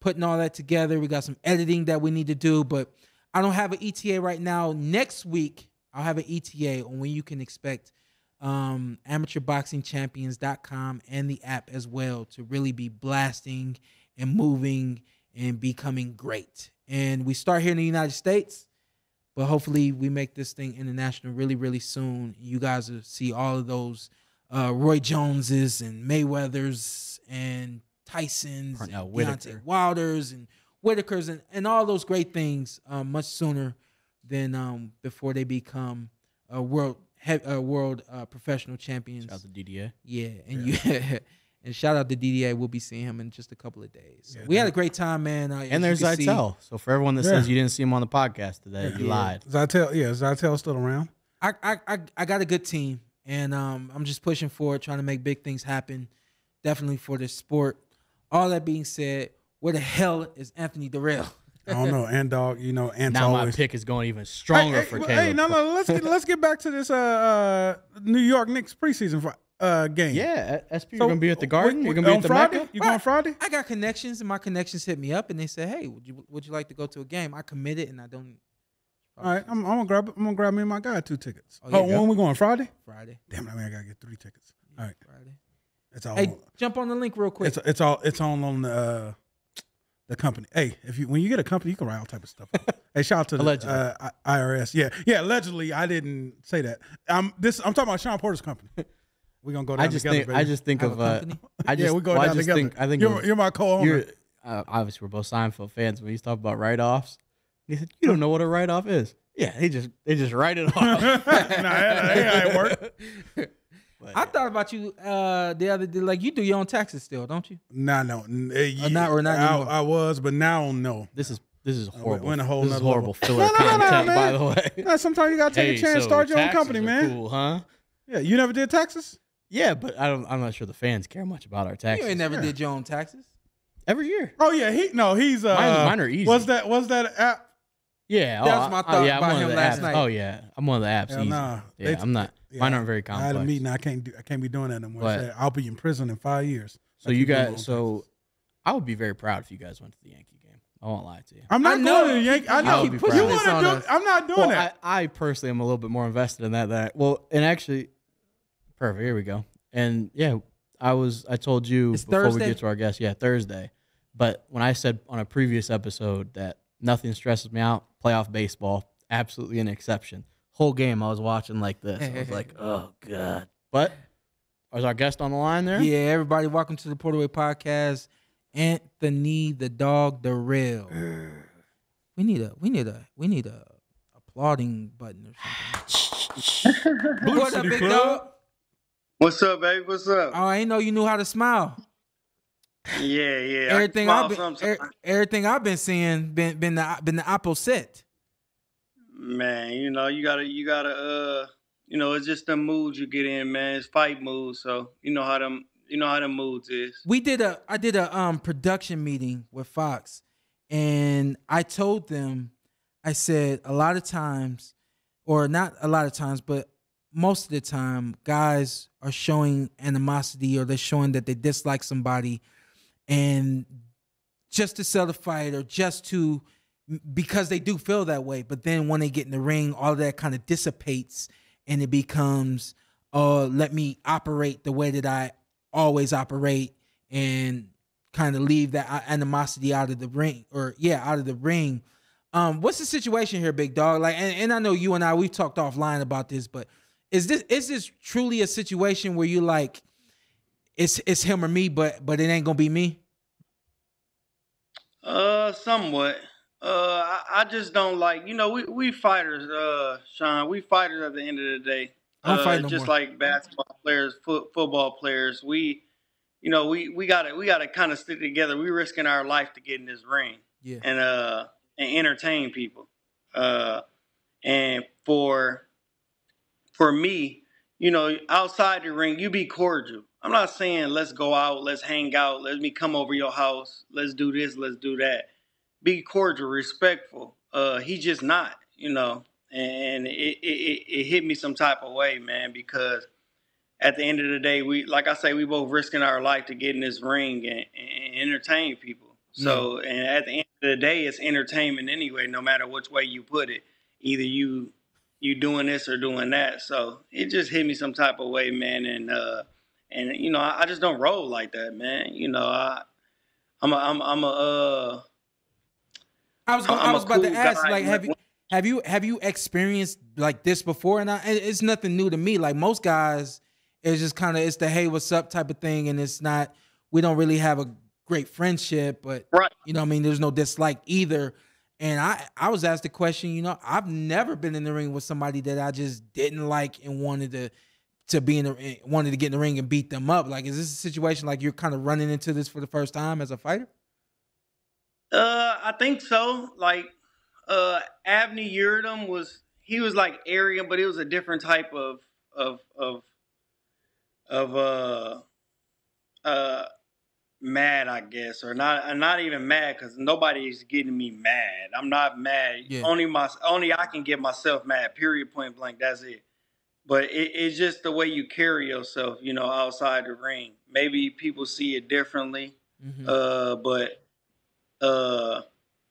putting all that together. We got some editing that we need to do, but I don't have an ETA right now. Next week, I'll have an ETA on when you can expect um, amateurboxingchampions.com and the app as well to really be blasting and moving and becoming great. And we start here in the United States, but hopefully we make this thing international really, really soon. You guys will see all of those uh, Roy Joneses and Mayweathers and Tysons and Deontay Whitaker. Wilders and Whitakers and, and all those great things um, much sooner than um, before they become a world he- uh, world uh, professional champions. Shout out to DDA. Yeah, and you *laughs* and shout out to DDA. We'll be seeing him in just a couple of days. So Yeah, we had a great time, man. Uh, And there's can see- So for everyone that Yeah. says you didn't see him on the podcast today, you Yeah. lied. Zittel, yeah, Zittel's still around. I, I I I got a good team, and um, I'm just pushing forward, trying to make big things happen. Definitely for the sport. All that being said, where the hell is Anthony Dirrell? I don't know, and dog, you know, and Now my pick is going even stronger hey, for hey, Caleb. Hey, no, no, let's get let's get back to this uh, uh New York Knicks preseason fi- uh game. Yeah, SP, you're gonna be at the Garden. You're gonna be on at the Friday. Mecca. You going Friday? I got connections, and my connections hit me up, and they said, "Hey, would you would you like to go to a game?" I committed, and I don't. All right, I'm, I'm gonna grab I'm gonna grab me and my guy two tickets. Oh, Oh, yeah. when we going Friday? Friday. Damn, I mean I gotta get three tickets. All right, Friday. it's all Hey, jump on the link real quick. it's it's all it's all on the uh, the company. Hey, if you when you get a company, you can write all type of stuff. *laughs* hey, shout out to the uh, IRS. Yeah, yeah. Allegedly, I didn't say that. Um, this I'm talking about Shawn Porter's company. We're gonna go down I just together. think baby. I just think Have of a uh, company? I *laughs* just yeah, we go well, I just together. think I think you're, of- you're my co-owner. you're uh, obviously we're both Seinfeld fans. When he's talking about write offs, he said, "You don't know what a write off is." Yeah, they just they just write it *laughs* off. nah, that, that ain't it work. *laughs* But, I thought about you uh the other day. Like you do your own taxes still, don't you? Nah, no, n- eh, Or not- or not I. I was, but now no. this is this is horrible. we're in a whole this is horrible level. filler No, no, no, no, content, by the way. Nah, sometimes you gotta take a chance, so start your own company, man. Cool, huh? Yeah, you never did taxes. Yeah, but I don't. I'm not sure the fans care much about our taxes. You ain't never yeah. did your own taxes. Every year. Oh yeah, he no, he's uh, Mine- mine are easy. Was that was that app? Yeah, That oh, was my I- thought yeah, about him last apps. night. Oh yeah, I'm one of the apps. Hell easy. nah. Yeah, They- I'm not. Yeah, mine aren't very I had a meeting. I can't do. I can't be doing that anymore. But- Said, I'll be in prison in five years. So you keep doing my own guys, so taxes. I would be very proud if you guys went to the Yankee game. I won't lie to you. I'm not I know going to the Yankee. keep- I you know keep you pushing want this to on do. us. I'm not doing Well, that. I, I personally am a little bit more invested in that. That well, and actually, perfect. Here we go. And yeah, I was. I told you It's before Thursday? we get to our guest. Yeah, Thursday. But when I said on a previous episode that nothing stresses me out, playoff baseball, absolutely an exception. Whole game I was watching like this. I was like, oh god. But was our guest on the line there? Yeah, everybody, welcome to the PorterWay Podcast. Anthony the dog Dirrell. *sighs* we need a we need a we need a applauding button or something. *laughs* what up, big Club. dog? What's up, baby? What's up? Oh, I ain't know you knew how to smile. yeah, yeah. Everything I've been er- everything I've been seeing been been the been the opposite. man, you know, you gotta, you gotta, uh, you know, it's just the moods you get in, man. It's fight moods, so you know how them, you know how them moods is. we did a I did a um production meeting with Fox and I told them I said a lot of times or not a lot of times but most of the time guys are showing animosity or they're showing that they dislike somebody and just to sell the fight or just to because they do feel that way but then when they get in the ring all that kind of dissipates and it becomes uh let me operate the way that I always operate and kind of leave that animosity out of the ring or yeah out of the ring. Um what's the situation here big dog? Like and, and i know you and i we've talked offline about this but is this is this truly a situation where you like it's it's him or me but but it ain't gonna be me Uh, somewhat. Uh, I, I just don't like, you know, we we fighters, uh, Shawn. We fighters at the end of the day. I don't uh, no just more. like basketball players, foot, football players. We, you know, we we got to we got to kind of stick together. We risking our life to get in this ring. yeah and uh and entertain people. Uh and for for me, you know, outside the ring, you be cordial. I'm not saying let's go out, let's hang out, let me come over your house, let's do this, let's do that. Be cordial, respectful. Uh, he just not, you know, and it, it, it, it hit me some type of way, man, because at the end of the day, we like I say, we both risking our life to get in this ring and, and entertain people. So, and at the end of the day, it's entertainment anyway, no matter which way you put it. Either you you doing this or doing that. So it just hit me some type of way, man. And uh, and you know, I, I just don't roll like that, man. You know, I I'm a I'm I'm a uh. I was gonna, I was about to ask, guy. like, have you have you have you experienced like this before? And I, it's nothing new to me. Like most guys, it's just kind of it's the hey, what's up type of thing, and it's not. We don't really have a great friendship, but Right. you know, what I mean, there's no dislike either. And I I was asked the question, you know, I've never been in the ring with somebody that I just didn't like and wanted to to be in the wanted to get in the ring and beat them up. Like, is this a situation like you're kind of running into this for the first time as a fighter? Uh, I think so. Like, uh, Avni Yildirim was he was like Aryan, but it was a different type of of of of uh uh mad, I guess, or not. I'm not even mad because nobody's getting me mad. I'm not mad. Yeah. Only my only I can get myself mad. Period. Point blank. That's it. But it, it's just the way you carry yourself, you know, outside the ring. Maybe people see it differently. Mhm. Uh, but uh,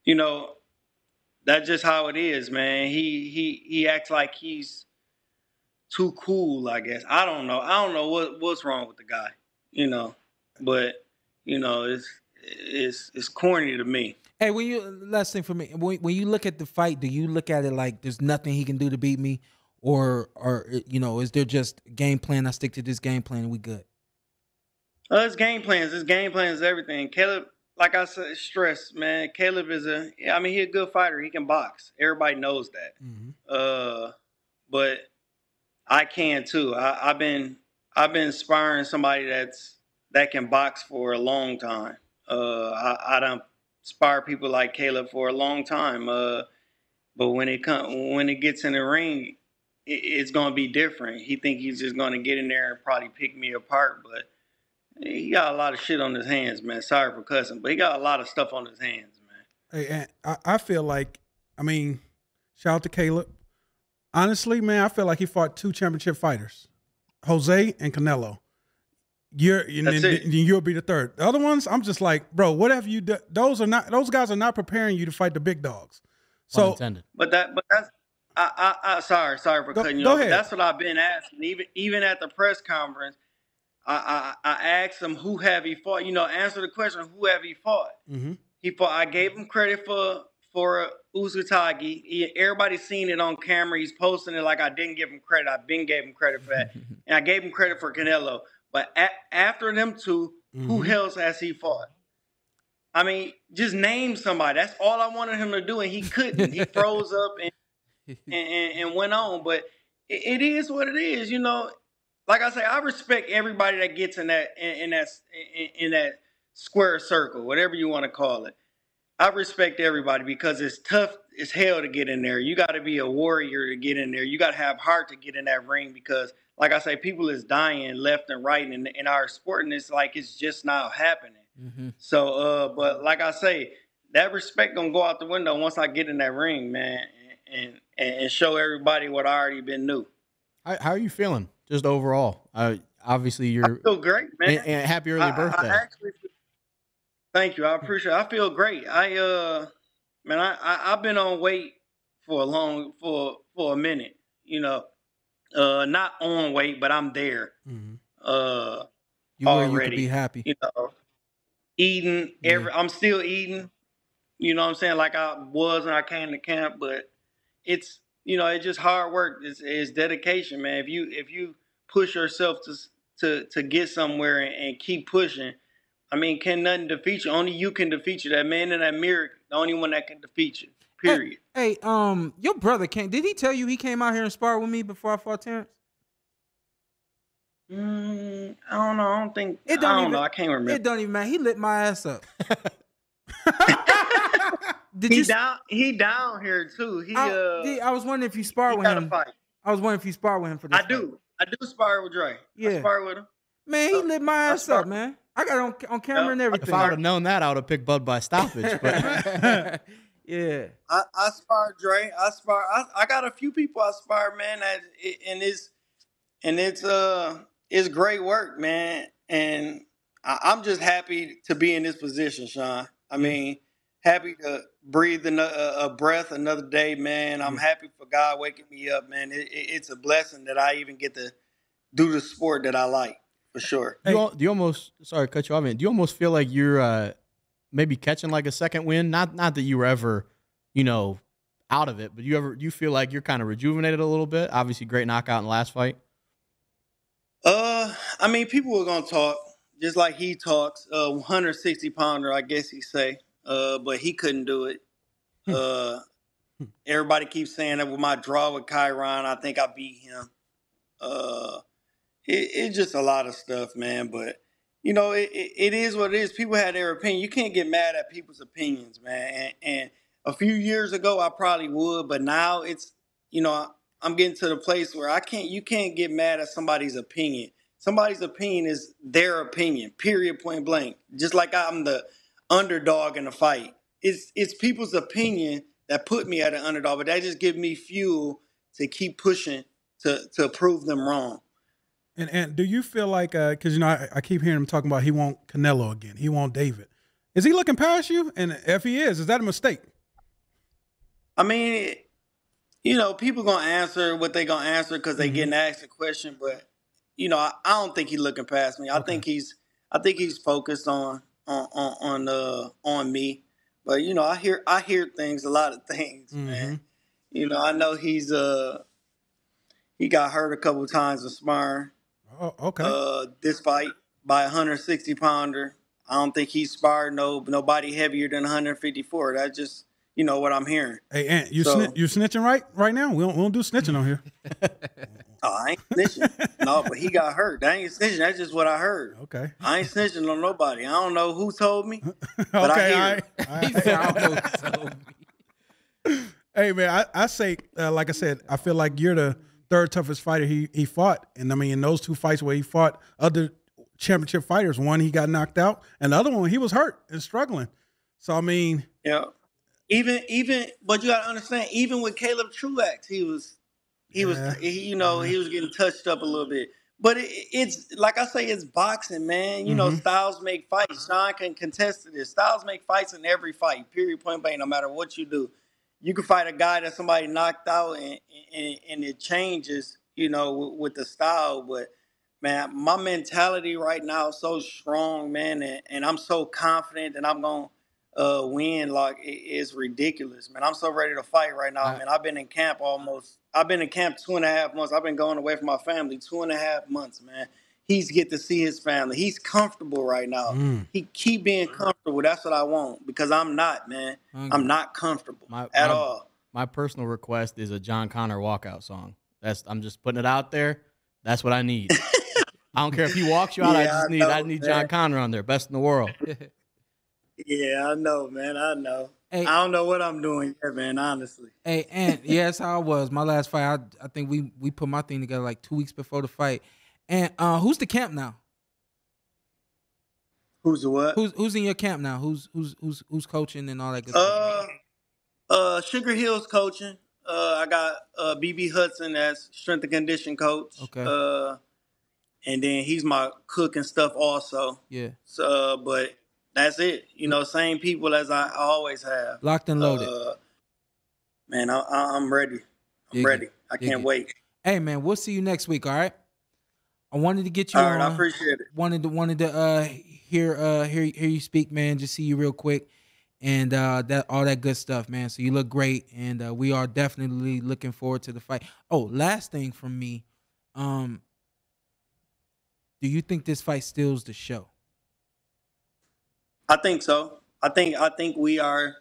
you know, that's just how it is, man. He he he acts like he's too cool, I guess. I don't know. I don't know what what's wrong with the guy, you know. But you know, it's it's it's corny to me. Hey, when you last thing for me, when, when you look at the fight, do you look at it like there's nothing he can do to beat me, or or you know, is there just game plan? I stick to this game plan and we good. Uh, it's game plans, his game plan is everything. Caleb, like I said, stress, man. Caleb is a, I mean, he's a good fighter. He can box. Everybody knows that. Uh, but I can too. I, I've been, I've been sparring somebody that's that can box for a long time. Uh, I, I don't spar people like Caleb for a long time. Uh, but when it come, when it gets in the ring, it, it's gonna be different. He think he's just gonna get in there and probably pick me apart, but he got a lot of shit on his hands, man. Sorry for cussing, but he got a lot of stuff on his hands, man. Hey, and I, I feel like, I mean, shout out to Caleb. Honestly, man, I feel like he fought two championship fighters, Jose and Canelo. You're, and then, then you'll be the third. The other ones, I'm just like, bro, what have you done? Those are not; those guys are not preparing you to fight the big dogs. So, intended. But that, but that's, I, I, I sorry, sorry for Go- cutting you go off. ahead. That's what I've been asking. Even, even at the press conference, I, I, I asked him who have he fought. You know, answer the question: Who have he fought? Mhm. He fought. I gave him credit for for Uzcategui. He, everybody's seen it on camera. He's posting it like I didn't give him credit. I've been gave him credit for that, *laughs* and I gave him credit for Canelo. But a- after them 2 who Mhm. else has he fought? I mean, just name somebody. That's all I wanted him to do, and he couldn't. He *laughs* froze up and *laughs* and, and, and went on. But it, it is what it is, you know. Like I say, I respect everybody that gets in that in, in that in, in that square circle, whatever you want to call it. I respect everybody because it's tough as hell to get in there. You got to be a warrior to get in there. You got to have heart to get in that ring because, like I say, people is dying left and right in, in our sport, and it's like it's just now happening. Mhm. So, uh, but like I say, that respect gonna go out the window once I get in that ring, man, and and, and show everybody what I already been knew. How, how are you feeling? Just overall, uh, obviously you're feel great, man. and, and happy early I- I- birthday. I actually, thank you. I appreciate. it. I feel great. I uh, man, I, I I've been on weight for a long for for a minute. You know, uh, not on weight, but I'm there. Mhm. Uh, You where you could Already. be happy. you know, eating every. I'm still eating. You know what I'm saying? Like I was when I came to camp, but it's you know it's just hard work. It's, it's dedication, man. If you if you push yourself to to to get somewhere and, and keep pushing, I mean, can nothing defeat you? Only you can defeat you. That man in that mirror, the only one that can defeat you. Period. Hey, um, your brother came. Did he tell you he came out here and sparred with me before I fought Terrence? Mm, I don't know. I don't think. It I don't don't even- know. I can't remember. It don't even matter. He lit my ass up. *laughs* *laughs* Did he you? down. He down here too. He I, uh. did- I was wondering if you he sparred with him. fight. I was wondering if you sparred with him for this. I fight. do. I do spar with Dre. Yeah. I spar with him. Man, he lit my ass up, man. I got on on camera and everything. If I would have known that, I would have picked Bud by stoppage. But *laughs* yeah. I, I spar Dre. I spar. I, I got a few people I spar, man. That and it's and it's uh it's great work, man. And I, I'm just happy to be in this position, Shawn. I mean, happy to breathe ano- a, a breath another day, man. I'm happy for God waking me up, man. It, it, it's a blessing that I even get to do the sport that I like, for sure. do you, do you almost sorry to cut you off? Man, do you almost feel like you're uh, maybe catching like a second win? Not not that you were ever, you know, out of it, but you ever you feel like you're kind of rejuvenated a little bit? Obviously, great knockout in the last fight. Uh, I mean, people were gonna talk just like he talks. Uh, 160 pounder, I guess he say. Uh, but he couldn't do it. Uh, everybody keeps saying that with my draw with Kyrone, I think I beat him. Uh, it, it's just a lot of stuff, man. But you know, it, it, it is what it is. People had their opinion. You can't get mad at people's opinions, man. And, and a few years ago, I probably would, but now it's you know, I'm getting to the place where I can't. You can't get mad at somebody's opinion. Somebody's opinion is their opinion. Period. Point blank. Just like I'm the underdog in the fight. It's it's people's opinion that put me at an underdog, but that just gives me fuel to keep pushing to to prove them wrong. And and do you feel like because you know I, I keep hearing him talking about he want Canelo again, he want David. Is he looking past you? And if he is, is that a mistake? I mean, you know, people gonna answer what they gonna answer because they Mhm. getting asked a question, but you know, I, I don't think he's looking past me. I Okay. think he's I think he's focused on on on on uh on me. But you know, I hear I hear things, a lot of things, man. You know, I know he's uh he got hurt a couple times in sparring. Oh, okay. Uh, this fight by a 160 pounder. I don't think he's sparred no nobody heavier than 154. That's just you know what I'm hearing. hey, Ant, you so- sni- you snitching right right now? We don't, we don't do snitching on here. *laughs* Oh, I ain't snitching. no, but he got hurt. That ain't snitching. That's just what I heard. Okay. I ain't snitching on nobody. I don't know who told me. *laughs* But I okay. hear all it. right. He said, "I don't know who told me." Hey man, I, I say uh, like I said, I feel like you're the third toughest fighter he he fought, and I mean in those two fights where he fought other championship fighters, one he got knocked out, and the other one he was hurt and struggling. So I mean, Yeah. Even even but you gotta understand, even with Caleb Truax, he was he was he, you know, he was getting touched up a little bit. But it, it's like I say, it's boxing, man. You know, Mhm. styles make fights. Shawn can contest to this. Styles make fights in every fight. Period. Point blank. No matter what you do, you can fight a guy that somebody knocked out, and and, and it changes. You know, with, with the style. But man, my mentality right now is so strong, man, and, and I'm so confident that I'm gonna uh, win. Like it, it's ridiculous, man. I'm so ready to fight right now, I- man. I've been in camp almost. I've been in camp two and a half months. I've been going away from my family two and a half months, man. He's get to see his family. He's comfortable right now. Mm. He keep being comfortable. That's what I want because I'm not, man. I'm not comfortable My- at my- all. My personal request is a Jon Connor walkout song. That's I'm just putting it out there. That's what I need. *laughs* I don't care if he walks you out. I just I need I know, need man. Jon Connor on there, best in the world. *laughs* *laughs* Yeah, I know, man. I know. Hey, I don't know what I'm doing yet, man. Honestly. hey, and yeah, that's how it was. My last fight, I, I think we we put my thing together like two weeks before the fight. And uh, who's the camp now? Who's the what? Who's who's in your camp now? Who's who's who's who's coaching and all that good stuff? Uh, uh, Sugar Hill's coaching. Uh, I got uh BB Hudson as strength and condition coach. Okay. Uh, and then he's my cook and stuff also. Yeah, So, uh, but that's it. You know, same people as I always have. locked and loaded. Uh, man, I, I, I'm ready. I'm Dig it. ready. I Dig can't it. wait. hey man, we'll see you next week. All right. I wanted to get you All right, on. I appreciate it. wanted to wanted to uh hear uh hear hear you speak, man. Just see you real quick, and uh that all that good stuff, man. So you look great, and uh, we are definitely looking forward to the fight. Oh, last thing from me, um, do you think this fight steals the show? I think so. I think I think we are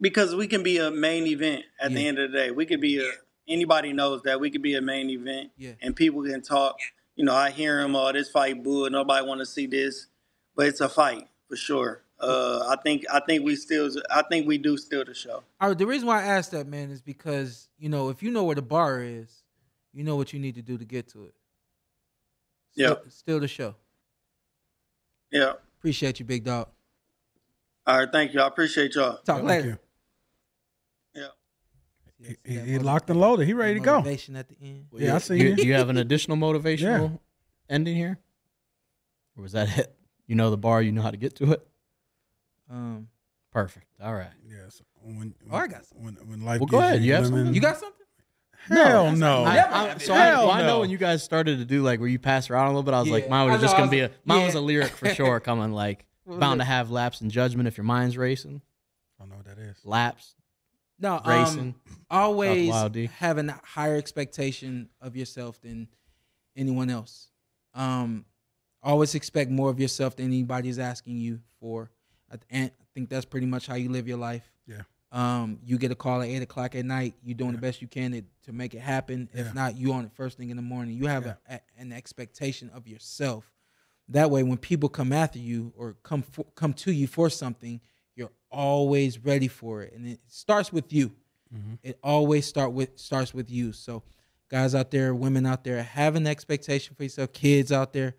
because we can be a main event at the end of the day. We could be a anybody knows that we could be a main event Yeah. and people can talk. You know, I hear him, oh, this fight boo, nobody want to see this, but it's a fight for sure. Uh, I think I think we still I think we do still the show. All right, the reason why I asked that, man, is because you know if you know where the bar is, you know what you need to do to get to it. Yeah. Still, still the show. Yeah. Appreciate you, big dog. All right. Thank you. I appreciate y'all. Talk Thank later. You. He, he locked and loaded. He ready to go. Motivation at the end. Yeah, I see you. you. Do you have an additional motivational *laughs* ending here, or was that it? You know the bar. You know how to get to it. Um, Perfect. All right. Yes. When, Oh, I got when, when life Well, go ahead. You have lemon- something? you got something? Hell no. I, I, so it. I, Hell well, I know when you guys started to do like where you pass around a little bit, I was like, mine was just know, I gonna be a mine was a lyric for *laughs* sure. Coming like bound to have lapse in judgment if your mind's racing, I don't know what that is. lapse No, racing. um, always Wild D. having a higher expectation of yourself than anyone else. Um, always expect more of yourself than anybody's asking you for. I And I think that's pretty much how you live your life. Yeah. Um, you get a call at eight o'clock at night. You're doing the best you can to, to make it happen. Yeah. If not, you on it first thing in the morning. You have Yeah. a, a- an expectation of yourself. That way, when people come after you or come for, come to you for something, you're always ready for it. And it starts with you. Mhm. It always start with starts with you. So, guys out there, women out there, have an expectation for yourself. Kids out there,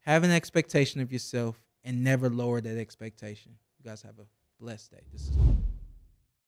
have an expectation of yourself, and never lower that expectation. You guys have a blessed day. This is.